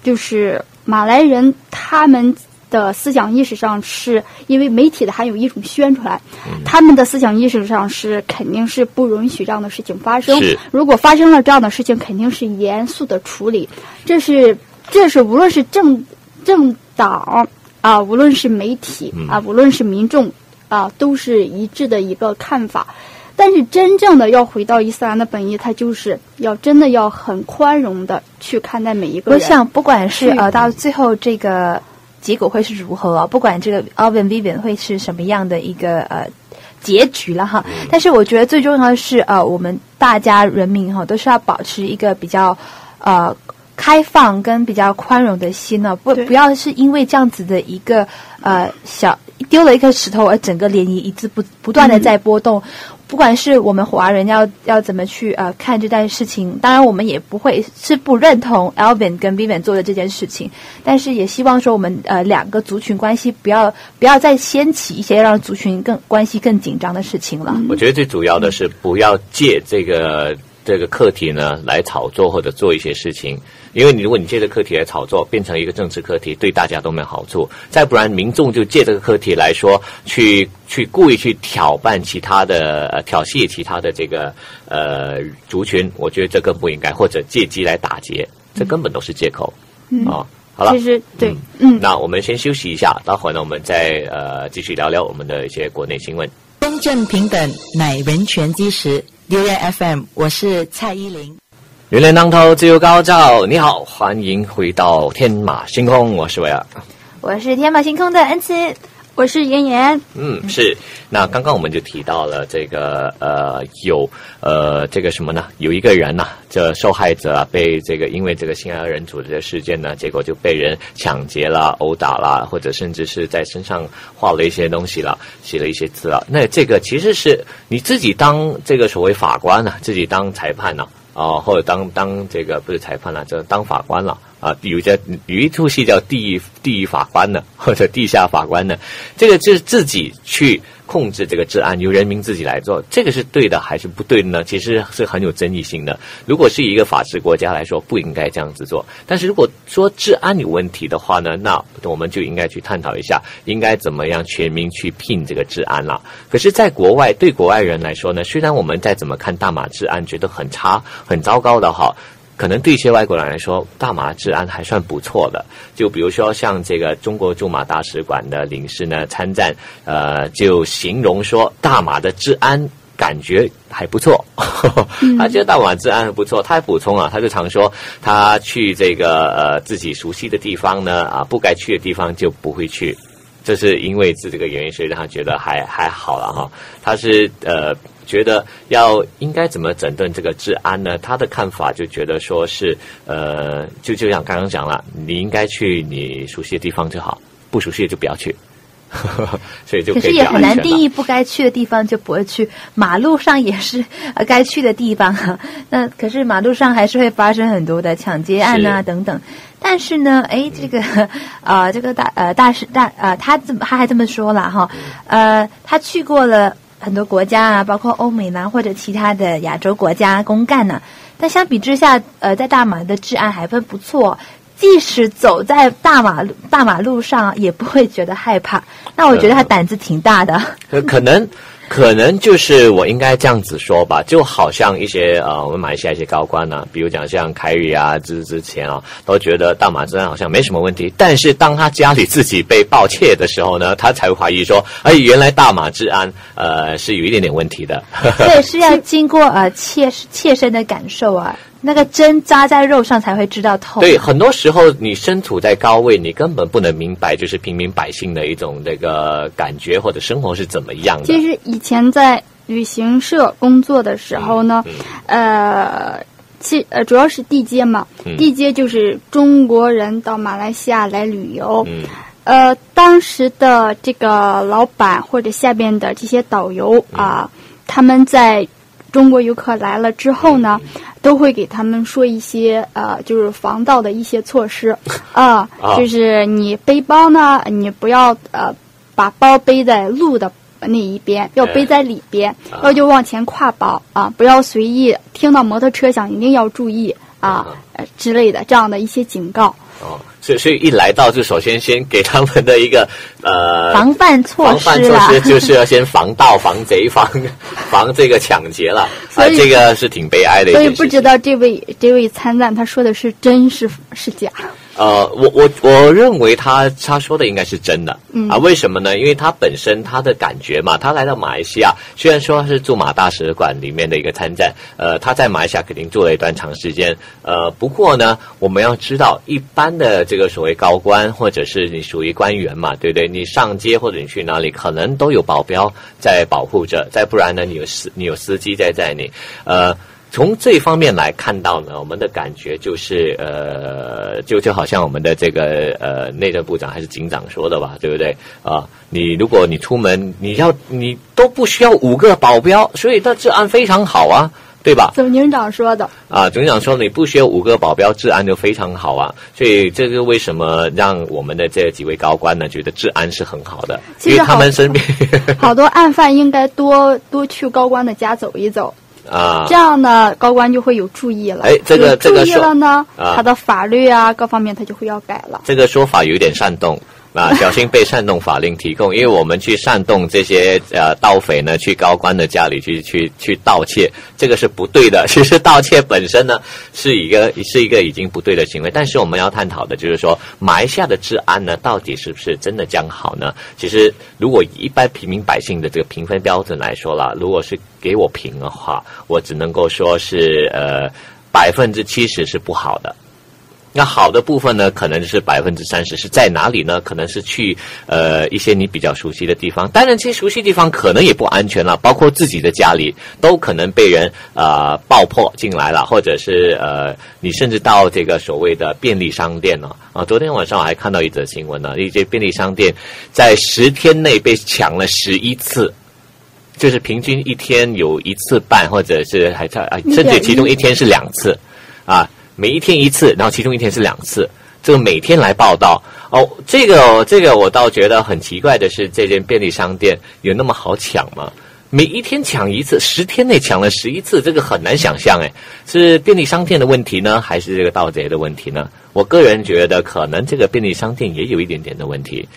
[SPEAKER 4] 就是马来人他们的思想意识上，是因为媒体的还有一种宣传，他们的思想意识上是肯定是不允许这样的事情发生。如果发生了这样的事情，肯定是严肃的处理。这是这是无论是政政党。啊，无论是媒体啊，无论是民众，啊都是一致的一个看法。但是真正的要回到伊斯兰的本意，它就是要真的要很宽容的去看待每一个人。
[SPEAKER 3] 我想，不管是呃到最后这个结果会是如何啊，不管这个 Alvin Vivian 会是什么样的一个呃结局了哈，但是我觉得最重要的是呃我们大家人民哈都是要保持一个比较呃开放跟比较宽容的心呢、不不要是因为这样子的一个呃小丢了一颗石头而整个涟漪一直不不断的在波动。不管是我们华人要要怎么去呃看这件事情，当然我们也不会是不认同 Alvin 跟 Vivian 做的这件事情，但是也希望说我们呃两个族群关系不要不要再掀起一些让族群更关系更紧张的事情了。
[SPEAKER 2] 我觉得最主要的是不要借这个这个课题呢来炒作或者做一些事情，因为你如果你借这个课题来炒作，变成一个政治课题，对大家都没有好处。再不然，民众就借这个课题来说，去去故意去挑拌其他的、呃、挑衅其他的这个呃族群，我觉得这更不应该，或者借机来打劫，这根本都是借口啊、好了
[SPEAKER 4] 其，实对，
[SPEAKER 2] 嗯
[SPEAKER 4] 嗯，
[SPEAKER 2] 那我们先休息一下，待会儿呢，我们再呃继续聊聊我们的一些国内新闻。
[SPEAKER 5] 公正平等乃人权基石。留言 FM，我是蔡依林。
[SPEAKER 2] 云莲当头，自由高照。你好，欢迎回到天马星空，我是维尔。
[SPEAKER 3] 我是天马星空的恩慈，
[SPEAKER 4] 我是妍妍，
[SPEAKER 2] 嗯，是。那刚刚我们就提到了这个呃，有呃这个什么呢？有一个人呐、这受害者啊，被这个因为这个性爱人组织的事件呢，结果就被人抢劫了、殴打啦，或者甚至是在身上画了一些东西了，写了一些字了。那这个其实是你自己当这个所谓法官呢、自己当裁判呢、啊，或者当当这个不是裁判了，这当法官了啊。有一家有一出戏叫地狱地狱法官呢，(laughs) 或者地下法官呢，这个就是自己去控制这个治安，由人民自己来做，这个是对的还是不对的呢？其实是很有争议性的。如果是一个法治国家来说，不应该这样子做。但是如果说治安有问题的话呢，那我们就应该去探讨一下，应该怎么样全民去聘这个治安了。可是，在国外，对国外人来说呢，虽然我们再怎么看大马治安觉得很差、很糟糕的哈。可能对一些外国人来说，大马治安还算不错的。就比如说像这个中国驻马大使馆的领事呢参战，呃，就形容说大马的治安感觉还不错，(laughs) 他觉得大马治安还不错。他还补充啊，他就常说他去这个呃自己熟悉的地方呢，啊不该去的地方就不会去。这是因为这个原因，所以让他觉得还还好了哈。他是呃觉得要应该怎么整顿这个治安呢？他的看法就觉得说是呃，就就像刚刚讲了，你应该去你熟悉的地方就好，不熟悉的就不要去。所以就可
[SPEAKER 3] 是也很难定义不该去的地方就不会去，马路上也是呃该去的地方啊。那可是马路上还是会发生很多的抢劫案啊等等。但是呢，哎，这个呃，(laughs) 这个大呃大师大呃，他这么他还这么说了哈，呃，他去过了很多国家啊，包括欧美呢或者其他的亚洲国家公干呢。但相比之下，呃，在大马的治安还算不错，即使走在大马路大马路上，也不会觉得害怕。那我觉得他胆子挺大的。(laughs)
[SPEAKER 2] 呃可能，可能就是我应该这样子说吧，就好像一些呃，我们马来西亚一些高官呢、比如讲像凯瑞啊之之前啊，都觉得大马治安好像没什么问题，但是当他家里自己被盗窃的时候呢，他才会怀疑说，哎，原来大马治安呃是有一点点问题的。
[SPEAKER 3] 对，(laughs) 是要经过呃切切身的感受啊，那个针扎在肉上才会知道痛。
[SPEAKER 2] 对，很多时候你身处在高位，你根本不能明白，就是平民百姓的一种那个感觉或者生活是怎么样的。
[SPEAKER 4] 其实以前在旅行社工作的时候呢，
[SPEAKER 2] 嗯
[SPEAKER 4] 呃，其呃主要是地接嘛，
[SPEAKER 2] 嗯。
[SPEAKER 4] 地接就是中国人到马来西亚来旅游，
[SPEAKER 2] 嗯。
[SPEAKER 4] 呃，当时的这个老板或者下边的这些导游
[SPEAKER 2] 嗯。
[SPEAKER 4] 啊，他们在中国游客来了之后呢，
[SPEAKER 2] 嗯
[SPEAKER 4] 都会给他们说一些呃，就是防盗的一些措施。啊，
[SPEAKER 2] 啊。
[SPEAKER 4] 就是你背包呢，你不要呃把包背在路的。那一边要背在里边，
[SPEAKER 2] 啊。
[SPEAKER 4] 要就往前挎包啊，不要随意听到摩托车响，一定要注意啊
[SPEAKER 2] 啊。
[SPEAKER 4] 呃之类的这样的一些警告。
[SPEAKER 2] 哦，所以所以一来到就首先先给他们的一个呃
[SPEAKER 3] 防范措施
[SPEAKER 2] 防范。措施就是要先防盗、防贼、防 (laughs) 防这个抢劫了，啊、
[SPEAKER 4] 所以
[SPEAKER 2] 这个是挺悲哀的一
[SPEAKER 4] 所以。不知道这位这位参赞他说的是真是是假？
[SPEAKER 2] 呃，我我我认为他他说的应该是真的、
[SPEAKER 4] 嗯
[SPEAKER 2] 啊？为什么呢？因为他本身他的感觉嘛，他来到马来西亚，虽然说他是驻马大使馆里面的一个参战，呃，他在马来西亚肯定住了一段长时间，呃，不过呢，我们要知道，一般的这个所谓高官或者是你属于官员嘛，对不对？你上街或者你去哪里，可能都有保镖在保护着，再不然呢，你有司你有司机在载你，呃。从这方面来看到呢，我们的感觉就是，呃，就就好像我们的这个呃内政部长还是警长说的吧，对不对？啊、你如果你出门，你要你都不需要五个保镖，所以他治安非常好啊，对吧？
[SPEAKER 4] 总警长说的。
[SPEAKER 2] 啊，总长说你不需要五个保镖，治安就非常好啊。所以这个为什么让我们的这几位高官呢觉得治安是很好的？因为他
[SPEAKER 4] 其实好
[SPEAKER 2] 们身边 (laughs)
[SPEAKER 4] 好多案犯应该多多去高官的家走一走，
[SPEAKER 2] 啊
[SPEAKER 4] 这样呢，高官就会有注意了。
[SPEAKER 2] 哎这个
[SPEAKER 4] 有注意
[SPEAKER 2] 这个说
[SPEAKER 4] 了呢，
[SPEAKER 2] 啊
[SPEAKER 4] 他的法律啊各方面他就会要改了。
[SPEAKER 2] 这个说法有点煽动啊，(laughs) 小心被煽动法令提供，因为我们去煽动这些呃盗匪呢，去高官的家里去去去盗窃，这个是不对的。(laughs) 其实盗窃本身呢是一个是一个已经不对的行为，但是我们要探讨的就是说，马来西亚的治安呢，到底是不是真的将好呢？其实，如果一般平民百姓的这个评分标准来说啦，如果是给我评的话，我只能够说是呃百分之七十是不好的。那好的部分呢，可能是百分之三十，是在哪里呢？可能是去呃一些你比较熟悉的地方，当然这些熟悉地方可能也不安全了，包括自己的家里都可能被人呃爆破进来了，或者是呃你甚至到这个所谓的便利商店呢啊，昨天晚上我还看到一则新闻呢，一些便利商店在十天内被抢了十一次。就是平均一天有一次半，或者是还差啊，甚至其中一天是两次，啊，每一天一次，然后其中一天是两次，这个每天来报道哦，这个这个我倒觉得很奇怪的是，这间便利商店有那么好抢吗？每一天抢一次，十天内抢了十一次，这个很难想象哎，是便利商店的问题呢，还是这个盗贼的问题呢？我个人觉得，可能这个便利商店也有一点点的问题。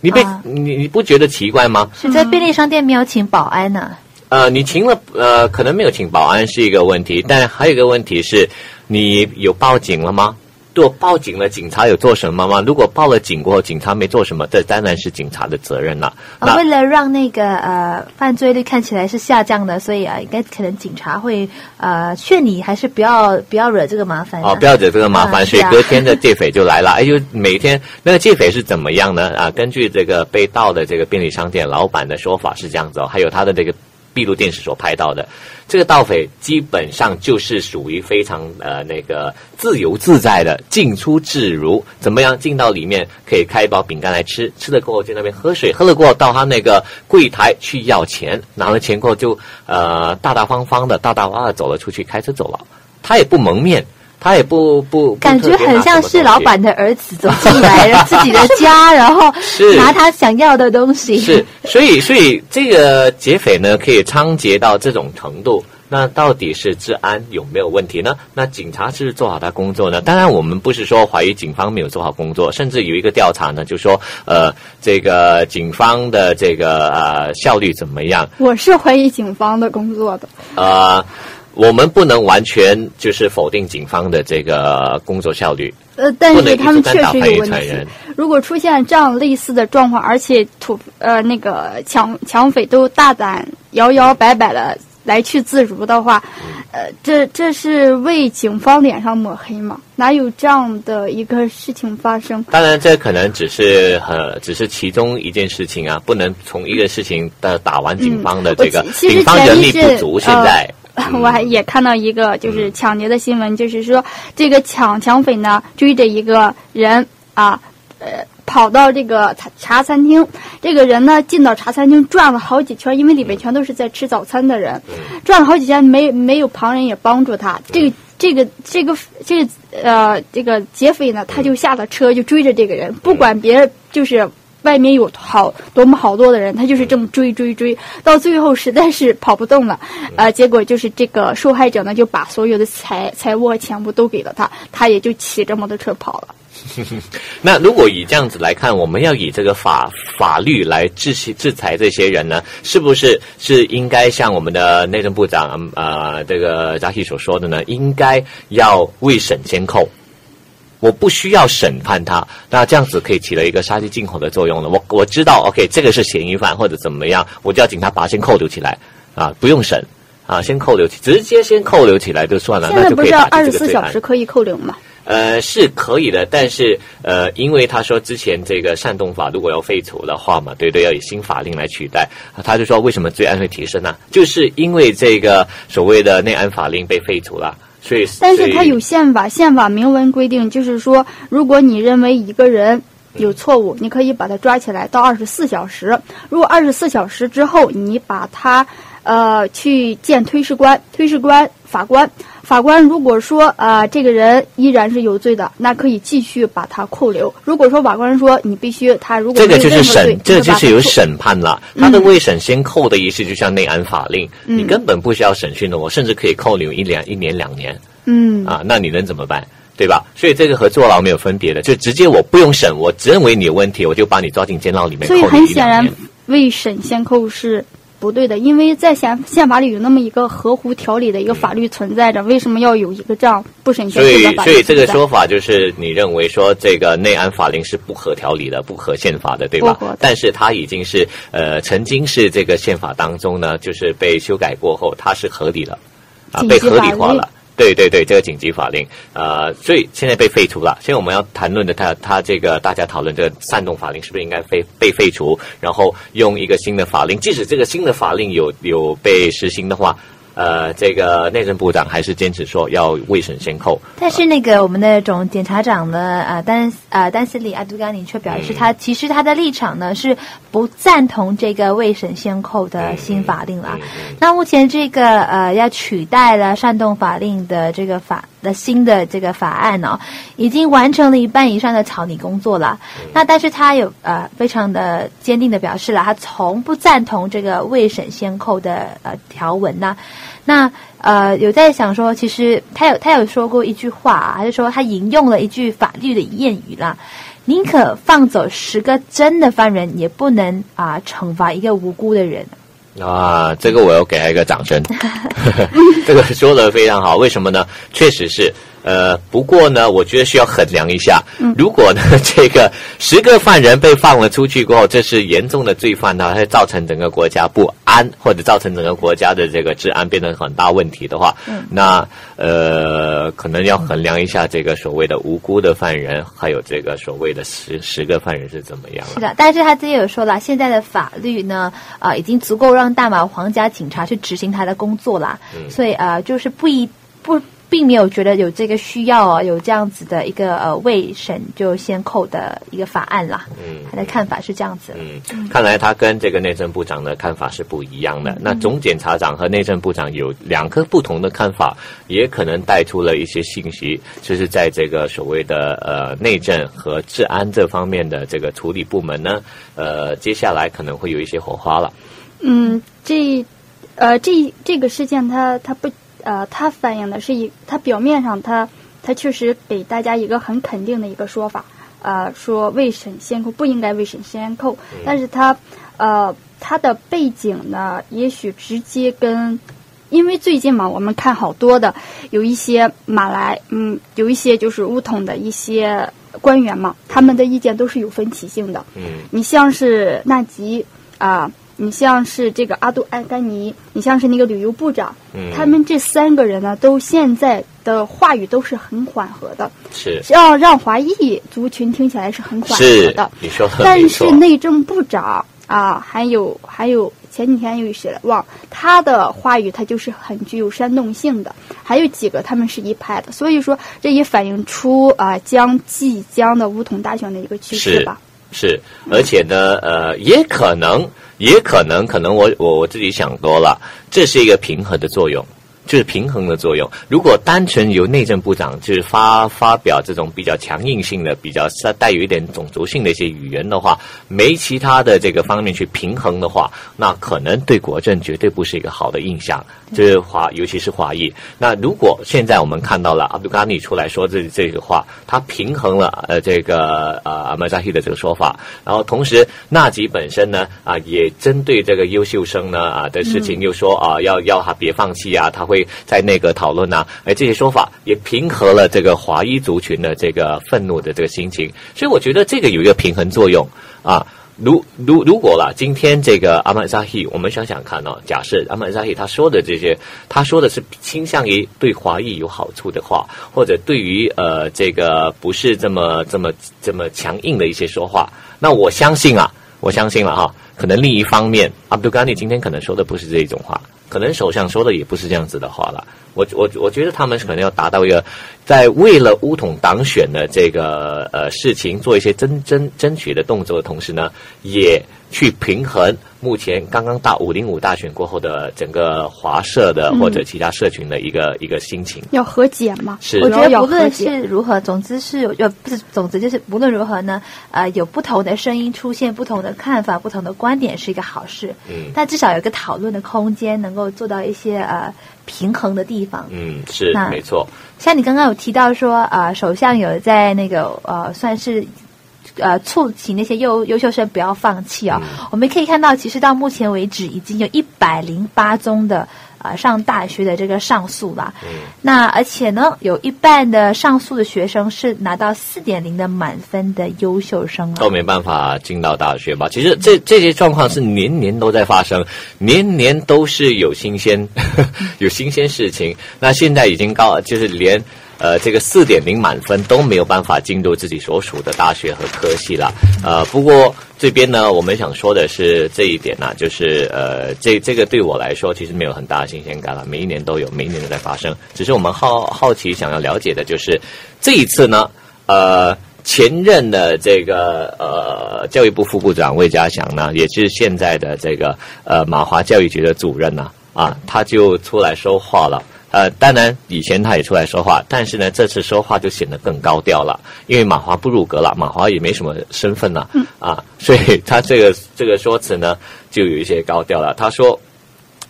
[SPEAKER 2] 你被、
[SPEAKER 3] 啊
[SPEAKER 2] 你你不觉得奇怪吗？
[SPEAKER 3] 是在便利商店没有请保安呢、
[SPEAKER 2] 呃，你请了呃，可能没有请保安是一个问题，但还有一个问题是，你有报警了吗？如果报警了，警察有做什么吗？如果报了警过后，警察没做什么，这当然是警察的责任了。
[SPEAKER 3] 为了让那个呃犯罪率看起来是下降的，所以啊，应该可能警察会呃劝你还是不要不要惹这个麻烦、啊。
[SPEAKER 2] 哦，不要惹这个麻烦，所以隔天的劫匪就来了。哎，就每天那个劫匪是怎么样呢？啊，根据这个被盗的这个便利商店老板的说法是这样子哦，还有他的这个闭路电视所拍到的，这个盗匪基本上就是属于非常呃那个自由自在的，进出自如。怎么样进到里面可以开一包饼干来吃，吃了过后就那边喝水，喝了过后到他那个柜台去要钱，拿了钱过后就呃大大方方的、大大方方的走了出去，开车走了。他也不蒙面，他也不不不
[SPEAKER 3] 感觉很像是老板的儿子走进来 (laughs) 了自己的家，然后
[SPEAKER 2] 是
[SPEAKER 3] 拿他想要的东西。
[SPEAKER 2] 是，所以所以这个劫匪呢，可以猖獗到这种程度。那到底是治安有没有问题呢？那警察是做好他工作呢？当然，我们不是说怀疑警方没有做好工作，甚至有一个调查呢，就说呃，这个警方的这个呃效率怎么样？
[SPEAKER 4] 我是怀疑警方的工作的。
[SPEAKER 2] 呃，我们不能完全就是否定警方的这个工作效率。
[SPEAKER 4] 呃，但是他们确实有问题。如果出现这样类似的状况，而且土呃那个抢抢匪都大胆摇摇摆摆的来去自如的话，呃，这这是为警方脸上抹黑吗？哪有这样的一个事情发生？
[SPEAKER 2] 当然，这可能只是呃，只是其中一件事情啊，不能从一个事情的打完警方的这个、警方人力不足，现在。嗯 (laughs)
[SPEAKER 4] 我还也看到一个就是抢劫的新闻，就是说这个抢抢匪呢追着一个人啊，呃，跑到这个茶茶餐厅，这个人呢进到茶餐厅转了好几圈，因为里面全都是在吃早餐的人，转了好几圈，没没有旁人也帮助他，这个。这个这个这个呃，这个劫匪呢，他就下了车，就追着这个人，不管别人就是外面有好多么好多的人，他就是这么追追追，到最后实在是跑不动了，呃，结果就是这个受害者呢就把所有的财财物和钱物都给了他，他也就骑着摩托车跑了。(laughs)
[SPEAKER 2] 那如果以这样子来看，我们要以这个法法律来制制裁这些人呢，是不是是应该像我们的内政部长呃这个扎西所说的呢？应该要未审先扣。我不需要审判他，那这样子可以起了一个杀鸡儆猴的作用了。我我知道，OK，这个是嫌疑犯或者怎么样，我就要警察把他先扣留起来啊，不用审啊，先扣留起，直接先扣留起来就算了，
[SPEAKER 4] 现在不是
[SPEAKER 2] 那就可以打
[SPEAKER 4] 二十四小时可以扣留吗？
[SPEAKER 2] 呃，是可以的，但是呃，因为他说之前这个煽动法如果要废除的话嘛，对对，要以新法令来取代，他就说为什么罪案会提升呢？就是因为这个所谓的内安法令被废除了，所以
[SPEAKER 4] 但是它有宪法，宪法明文规定，就是说，如果你认为一个人有错误，你可以把他抓起来到二十四小时。如果二十四小时之后，你把他呃去见推事官，推事官、法官，法官如果说啊、呃这个人依然是有罪的，那可以继续把他扣留。如果说法官说你必须他如果
[SPEAKER 2] 这个就是审，这个就是有。审判了。他的未审先扣的意思就像内安法令，你根本不需要审讯的，我甚至可以扣留一两一年两年
[SPEAKER 4] 嗯
[SPEAKER 2] 啊，那你能怎么办？对吧？所以这个和坐牢没有分别的，就直接我不用审，我只认为你有问题，我就把你抓进监牢里面，
[SPEAKER 4] 所以很显然
[SPEAKER 2] 一两年。，
[SPEAKER 4] 未审先扣是不对的，因为在宪宪法里有那么一个合乎条理的一个法律存在着，为什么要有一个这样不审先
[SPEAKER 2] 所以
[SPEAKER 4] 扣的，法律
[SPEAKER 2] 所以这个说法就是你认为说这个内安法令是不合条理的、不合宪法的，对吧？但是它已经是呃，曾经是这个宪法当中呢，就是被修改过后，它是合理的，啊，被合理化了。对对对，这个紧急法令，呃，所以现在被废除了。现在我们要谈论的，他他这个大家讨论这个煽动法令是不是应该废被废除，然后用一个新的法令，即使这个新的法令有有被实行的话，呃，这个内政部长还是坚持说要未审先扣。
[SPEAKER 3] 但是那个我们的总检察长呢，呃，丹呃丹斯里阿杜甘尼却表示，他其实他的立场呢是不赞同这个未审先扣的新法令啦。那目前这个呃要取代了煽动法令的这个法的新的这个法案呢、已经完成了一半以上的草拟工作了。那但是他有呃非常的坚定的表示了，他从不赞同这个未审先扣的呃条文呐、那呃，有在想说，其实他有他有说过一句话、啊，他就说他引用了一句法律的谚语啦，宁可放走十个真的犯人，也不能啊、惩罚一个无辜的人。
[SPEAKER 2] 啊，这个我要给他一个掌声，(laughs) 这个说的非常好。为什么呢？确实是，呃，不过呢，我觉得需要衡量一下。如果呢，(laughs) 这个十个犯人被放了出去过后，这是严重的罪犯呢，会造成整个国家不安，或者造成整个国家的这个治安变成很大问题的话，那呃，可能要衡量一下这个所谓的无辜的犯人，还有这个所谓的十十个犯人是怎么样了。
[SPEAKER 3] 是的，但是他自己有说了，现在的法律呢，呃，已经足够让大马皇家警察去执行他的工作啦，所以呃，就是不一不。并没有觉得有这个需要哦，有这样子的一个呃未审就先扣的一个法案啦。
[SPEAKER 2] 嗯
[SPEAKER 3] 他的看法是这样子。
[SPEAKER 2] 嗯，看来他跟这个内政部长的看法是不一样的。那总检察长和内政部长有两个不同的看法，也可能带出了一些信息，就是在这个所谓的呃内政和治安这方面的这个处理部门呢，呃，接下来可能会有一些火花了。
[SPEAKER 4] 嗯，这呃这这个事件它它不呃它反映的是一它表面上它它确实给大家一个很肯定的一个说法，呃说未审先扣不应该未审先扣，但是它呃它的背景呢，也许直接跟。因为最近嘛，我们看好多的有一些马来，嗯，有一些就是乌统的一些官员嘛，他们的意见都是有分歧性的。
[SPEAKER 2] 嗯
[SPEAKER 4] 你像是纳吉啊、你像是这个阿杜安甘尼，你像是那个旅游部长，
[SPEAKER 2] 嗯，
[SPEAKER 4] 他们这三个人呢，都现在的话语都是很缓和的，
[SPEAKER 2] 是
[SPEAKER 4] 让让华裔族群听起来是很缓和
[SPEAKER 2] 是
[SPEAKER 4] 的。
[SPEAKER 2] 你说的
[SPEAKER 4] 但是。内政部长啊，还有还有前几天有谁来忘，他的话语他就是很具有煽动性的，还有几个他们是一派的，所以说这也反映出啊将即将的乌统大选的一个趋势
[SPEAKER 2] 是
[SPEAKER 4] 吧。
[SPEAKER 2] 是，而且呢，呃，也可能，也可能，可能我我我自己想多了，这是一个平衡的作用。就是平衡的作用。如果单纯由内政部长就是发发表这种比较强硬性的、比较带有一点种族性的一些语言的话，没其他的这个方面去平衡的话，那可能对国政绝对不是一个好的印象。就是华，尤其是华裔。那如果现在我们看到了阿布嘎尼出来说这这个话，他平衡了呃这个呃阿马扎希的这个说法，然后同时纳吉本身呢啊也针对这个优秀生呢啊的事情又说啊要要他别放弃啊，他会会在内阁讨论啊，哎，这些说法也平和了这个华裔族群的这个愤怒的这个心情，所以我觉得这个有一个平衡作用啊。如如如果啦，今天这个阿曼扎希，我们想想看哦，假设阿曼扎希他说的这些，他说的是倾向于对华裔有好处的话，或者对于呃这个不是这么这么这么强硬的一些说话，那我相信啊，我相信了哈，可能另一方面，阿卜杜甘尼今天可能说的不是这种话，可能首相说的也不是这样子的话了。我我我觉得他们可能要达到一个，在为了乌统党选的这个呃事情做一些争争争取的动作的同时呢，也去平衡目前刚刚大五零五大选过后的整个华社的或者其他社群的一个一个心情。
[SPEAKER 4] 要和解嘛？
[SPEAKER 2] 是，
[SPEAKER 3] 我觉得
[SPEAKER 4] 要
[SPEAKER 3] 无论是如何，总之是有呃不是总之就是无论如何呢，呃有不同的声音出现，不同的看法，不同的观点是一个好事。
[SPEAKER 2] 嗯
[SPEAKER 3] 但至少有一个讨论的空间，能够做到一些呃平衡的地方。
[SPEAKER 2] 嗯，是没错。
[SPEAKER 3] 像你刚刚有提到说，呃，首相有在那个呃，算是呃促请那些优优秀生不要放弃啊、我们可以看到，其实到目前为止，已经有一百零八宗的呃上大学的这个上诉啦。那而且呢，有一半的上诉的学生是拿到四点零的满分的优秀生啊
[SPEAKER 2] 都。没办法进到大学吧？其实这这些状况是年年都在发生，年年都是有新鲜 (laughs) 有新鲜事情。那现在已经高，就是连呃这个四点零满分都没有办法进入自己所属的大学和科系了。呃，不过这边呢，我们想说的是这一点呢、就是呃这这个对我来说其实没有很大的新鲜感了，每一年都有，每一年都在发生。只是我们好好奇想要了解的就是这一次呢，呃。前任的这个呃教育部副部长魏家祥呢，也是现在的这个呃马华教育局的主任呢，啊，他就出来说话了。呃，当然以前他也出来说话，但是呢，这次说话就显得更高调了，因为马华不入阁了，马华也没什么身份了，啊，所以他这个这个说辞呢，就有一些高调了。他说。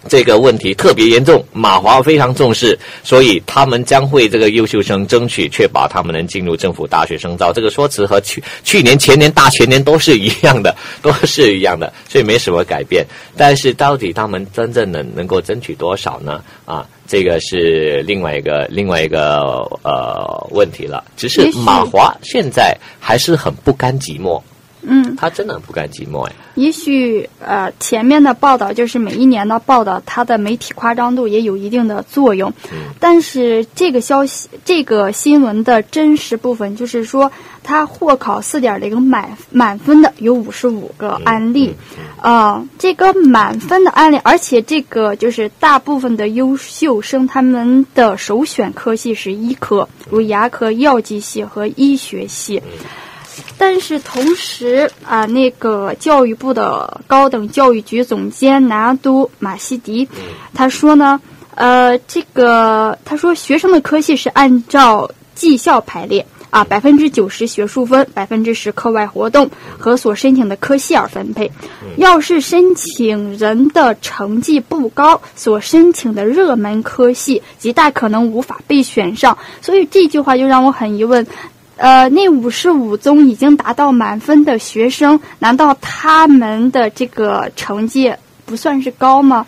[SPEAKER 2] 这个问题特别严重，马华非常重视，所以他们将会这个优秀生争取，确保他们能进入政府大学深造。这个说辞和去去年、前年、大前年都是一样的，(laughs) 都是一样的，所以没什么改变。但是到底他们真正能能够争取多少呢？啊，这个是另外一个另外一个呃问题了。只是马华现在还是很不甘寂寞，
[SPEAKER 4] 嗯，
[SPEAKER 2] 他真的很不甘寂寞哎。
[SPEAKER 4] 也许呃前面的报道就是每一年的报道，它的媒体夸张度也有一定的作用。嗯但是这个消息、这个新闻的真实部分，就是说他获考四点零满满分的有五十五个案例，啊、这个满分的案例，而且这个就是大部分的优秀生他们的首选科系是医科，如牙科、药剂系和医学系。但是同时啊，那个教育部的高等教育局总监拿督马西迪，他说呢，呃，这个他说学生的科系是按照绩效排列啊，百分之九十学术分，百分之十课外活动和所申请的科系而分配。要是申请人的成绩不高，所申请的热门科系极大可能无法被选上。所以这句话就让我很疑问。呃，那五十五宗已经达到满分的学生，难道他们的这个成绩不算是高吗？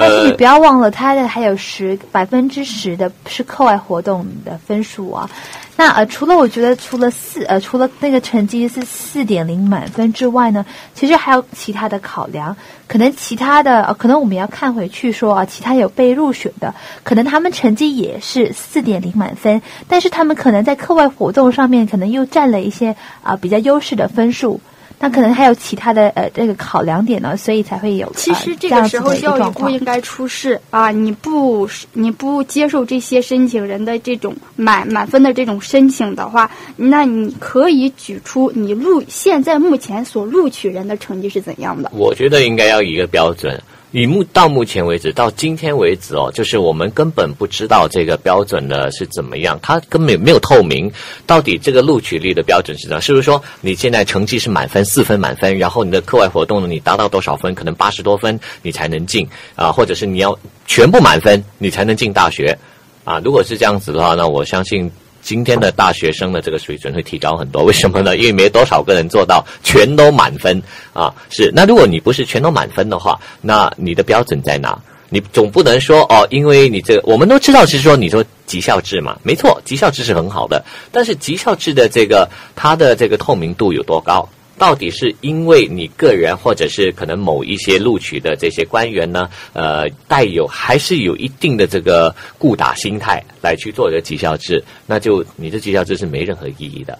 [SPEAKER 3] 但是你不要忘了，它的还有十百分之十的是课外活动的分数啊。那呃，除了我觉得除了四呃，除了那个成绩是四点零满分之外呢，其实还有其他的考量。可能其他的呃，可能我们要看回去说啊，其他有被入选的，可能他们成绩也是四点零满分，但是他们可能在课外活动上面可能又占了一些啊、比较优势的分数。那可能还有其他的呃这个考量点呢，所以才会有
[SPEAKER 4] 其实
[SPEAKER 3] 呃
[SPEAKER 4] 这个时候教育部应该出示啊，你不你不接受这些申请人的这种满满分的这种申请的话，那你可以举出你录现在目前所录取人的成绩是怎样的。
[SPEAKER 2] 我觉得应该要一个标准。以目到目前为止，到今天为止哦，就是我们根本不知道这个标准呢是怎么样，它根本没有透明。到底这个录取率的标准是怎样？是不是说你现在成绩是满分四分满分，然后你的课外活动呢，你达到多少分？可能八十多分你才能进啊，或者是你要全部满分你才能进大学啊？如果是这样子的话，那我相信。今天的大学生的这个水准会提高很多，为什么呢？因为没多少个人做到全都满分啊。是，那如果你不是全都满分的话，那你的标准在哪？你总不能说哦，因为你这个我们都知道是说你说绩效制嘛，没错，绩效制是很好的，但是绩效制的这个它的这个透明度有多高？到底是因为你个人，或者是可能某一些录取的这些官员呢？呃，带有还是有一定的这个固打心态来去做一个绩效制，那就你的绩效制是没任何意义的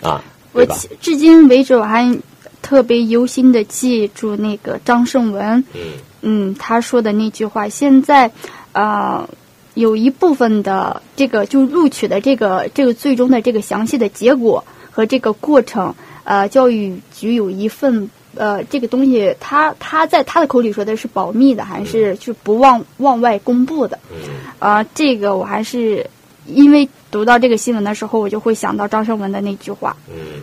[SPEAKER 2] 啊，
[SPEAKER 4] 我？至今为止我还特别忧心的记住那个张胜文，
[SPEAKER 2] 嗯
[SPEAKER 4] 嗯，他说的那句话。现在，呃，有一部分的这个就录取的这个这个最终的这个详细的结果和这个过程，呃，教育局有一份呃这个东西，他他在他的口里说的是保密的，还是就不往往外公布的？
[SPEAKER 2] 嗯
[SPEAKER 4] 啊、这个我还是因为读到这个新闻的时候，我就会想到张胜文的那句话。
[SPEAKER 2] 嗯。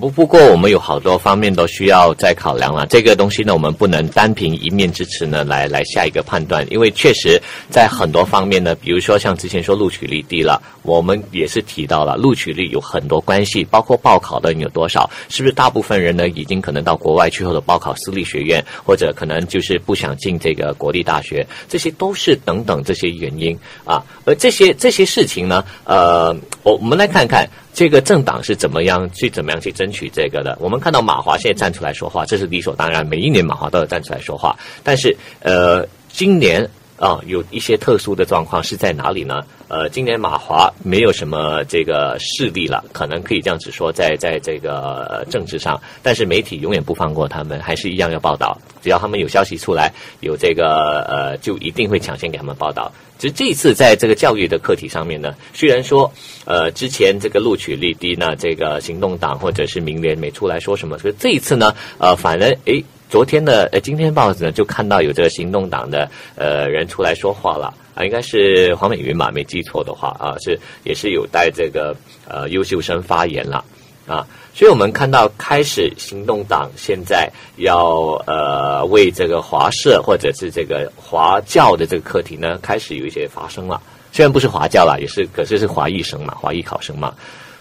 [SPEAKER 2] 不不过，我们有好多方面都需要再考量了。这个东西呢，我们不能单凭一面之词呢来来下一个判断，因为确实在很多方面呢，比如说像之前说录取率低了，我们也是提到了录取率有很多关系，包括报考的人有多少，是不是大部分人呢已经可能到国外去或者报考私立学院，或者可能就是不想进这个国立大学，这些都是等等这些原因啊。而这些这些事情呢，呃，我我们来看看。这个政党是怎么样去怎么样去争取这个的？我们看到马华现在站出来说话，这是理所当然，每一年马华都要站出来说话。但是，呃，今年啊、有一些特殊的状况是在哪里呢？呃，今年马华没有什么这个势力了，可能可以这样子说，在在这个政治上，但是媒体永远不放过他们，还是一样要报道。只要他们有消息出来，有这个呃，就一定会抢先给他们报道。其实这一次在这个教育的课题上面呢，虽然说呃之前这个录取率低呢，这个行动党或者是民联没出来说什么，所以这一次呢，呃，反而诶。昨天的呃，今天报纸呢就看到有这个行动党的呃人出来说话了。啊，应该是黄美云吧，没记错的话啊，是也是有带这个呃优秀生发言了。啊，所以我们看到开始行动党现在要呃为这个华社或者是这个华教的这个课题呢开始有一些发生了，虽然不是华教啦，也是可是是华裔生嘛，华裔考生嘛，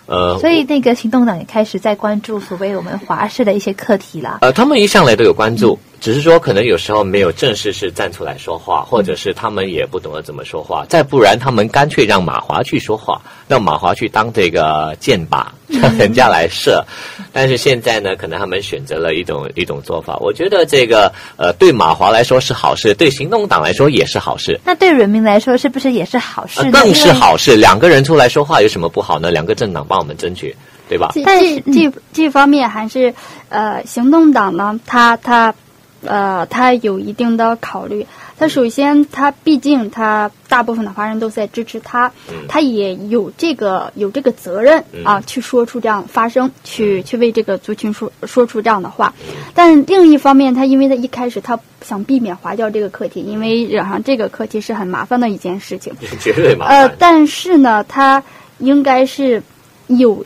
[SPEAKER 2] 呃，
[SPEAKER 3] 所以那个行动党也开始在关注所谓我们华视的一些课题啦。
[SPEAKER 2] 呃，他们一向来都有关注，只是说可能有时候没有正式是站出来说话，或者是他们也不懂得怎么说话，再不然他们干脆让马华去说话，让马华去当这个箭靶，(laughs) 让人家来射。但是现在呢，可能他们选择了一种一种做法，我觉得这个呃对马华来说是好事，对行动党来说也是好事。
[SPEAKER 3] 那对人民来说是不是也是好事
[SPEAKER 2] 呃？更是好事，两个人出来说话有什么不好呢？两个政党帮我们争取，对吧？
[SPEAKER 3] 但是
[SPEAKER 4] 这这这方面还是呃，行动党呢，他他呃，他有一定的考虑。他首先，他毕竟他大部分的华人都在支持他，他也有这个有这个责任啊，去说出这样发声，去去为这个族群说说出这样的话。但另一方面，他因为他一开始他想避免华教这个课题，因为惹上这个课题是很麻烦的一件事情。
[SPEAKER 2] 绝对麻烦呃，。
[SPEAKER 4] 但是呢，他应该是有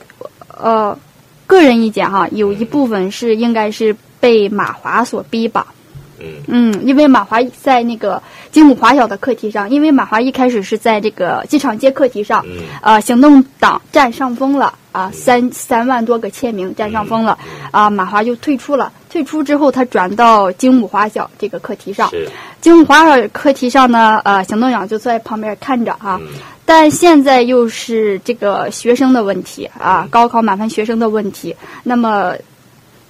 [SPEAKER 4] 呃个人意见哈，有一部分是应该是被马华所逼吧。
[SPEAKER 2] 嗯
[SPEAKER 4] 嗯，因为马华在那个金武华小的课题上，因为马华一开始是在这个机场街课题上，
[SPEAKER 2] 嗯
[SPEAKER 4] 呃，行动党占上风了啊，三三万多个签名占上风了啊，马华就退出了。退出之后，他转到金武华小这个课题上。
[SPEAKER 2] 是，
[SPEAKER 4] 精武华小课题上呢，呃，行动党就在旁边看着啊。
[SPEAKER 2] 嗯
[SPEAKER 4] 但现在又是这个学生的问题啊，高考满分学生的问题。那么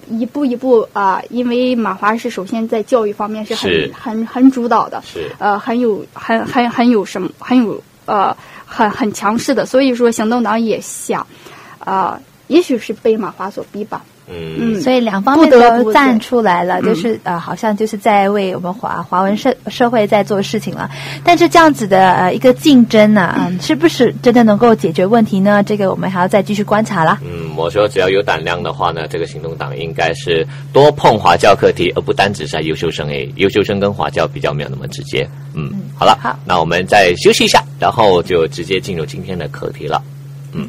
[SPEAKER 4] 一步一步啊，因为马华是首先在教育方面是很
[SPEAKER 2] 是
[SPEAKER 4] 很很主导的，
[SPEAKER 2] 是
[SPEAKER 4] 呃，很有很很很有什么很有呃很很强势的，所以说行动党也想，啊、也许是被马华所逼吧。
[SPEAKER 2] 嗯
[SPEAKER 4] 嗯
[SPEAKER 3] 所以两方面
[SPEAKER 4] 不得不
[SPEAKER 3] 都站出来了，
[SPEAKER 4] 嗯
[SPEAKER 3] 就是呃，好像就是在为我们华华文社社会在做事情了。但是这样子的呃一个竞争呢、嗯，是不是真的能够解决问题呢？这个我们还要再继续观察啦。
[SPEAKER 2] 嗯，我说只要有胆量的话呢，这个行动党应该是多碰华教课题，而不单只是在优秀生诶，优秀生跟华教比较没有那么直接。嗯，好了，
[SPEAKER 3] 好
[SPEAKER 2] 那我们再休息一下，然后就直接进入今天的课题了。嗯。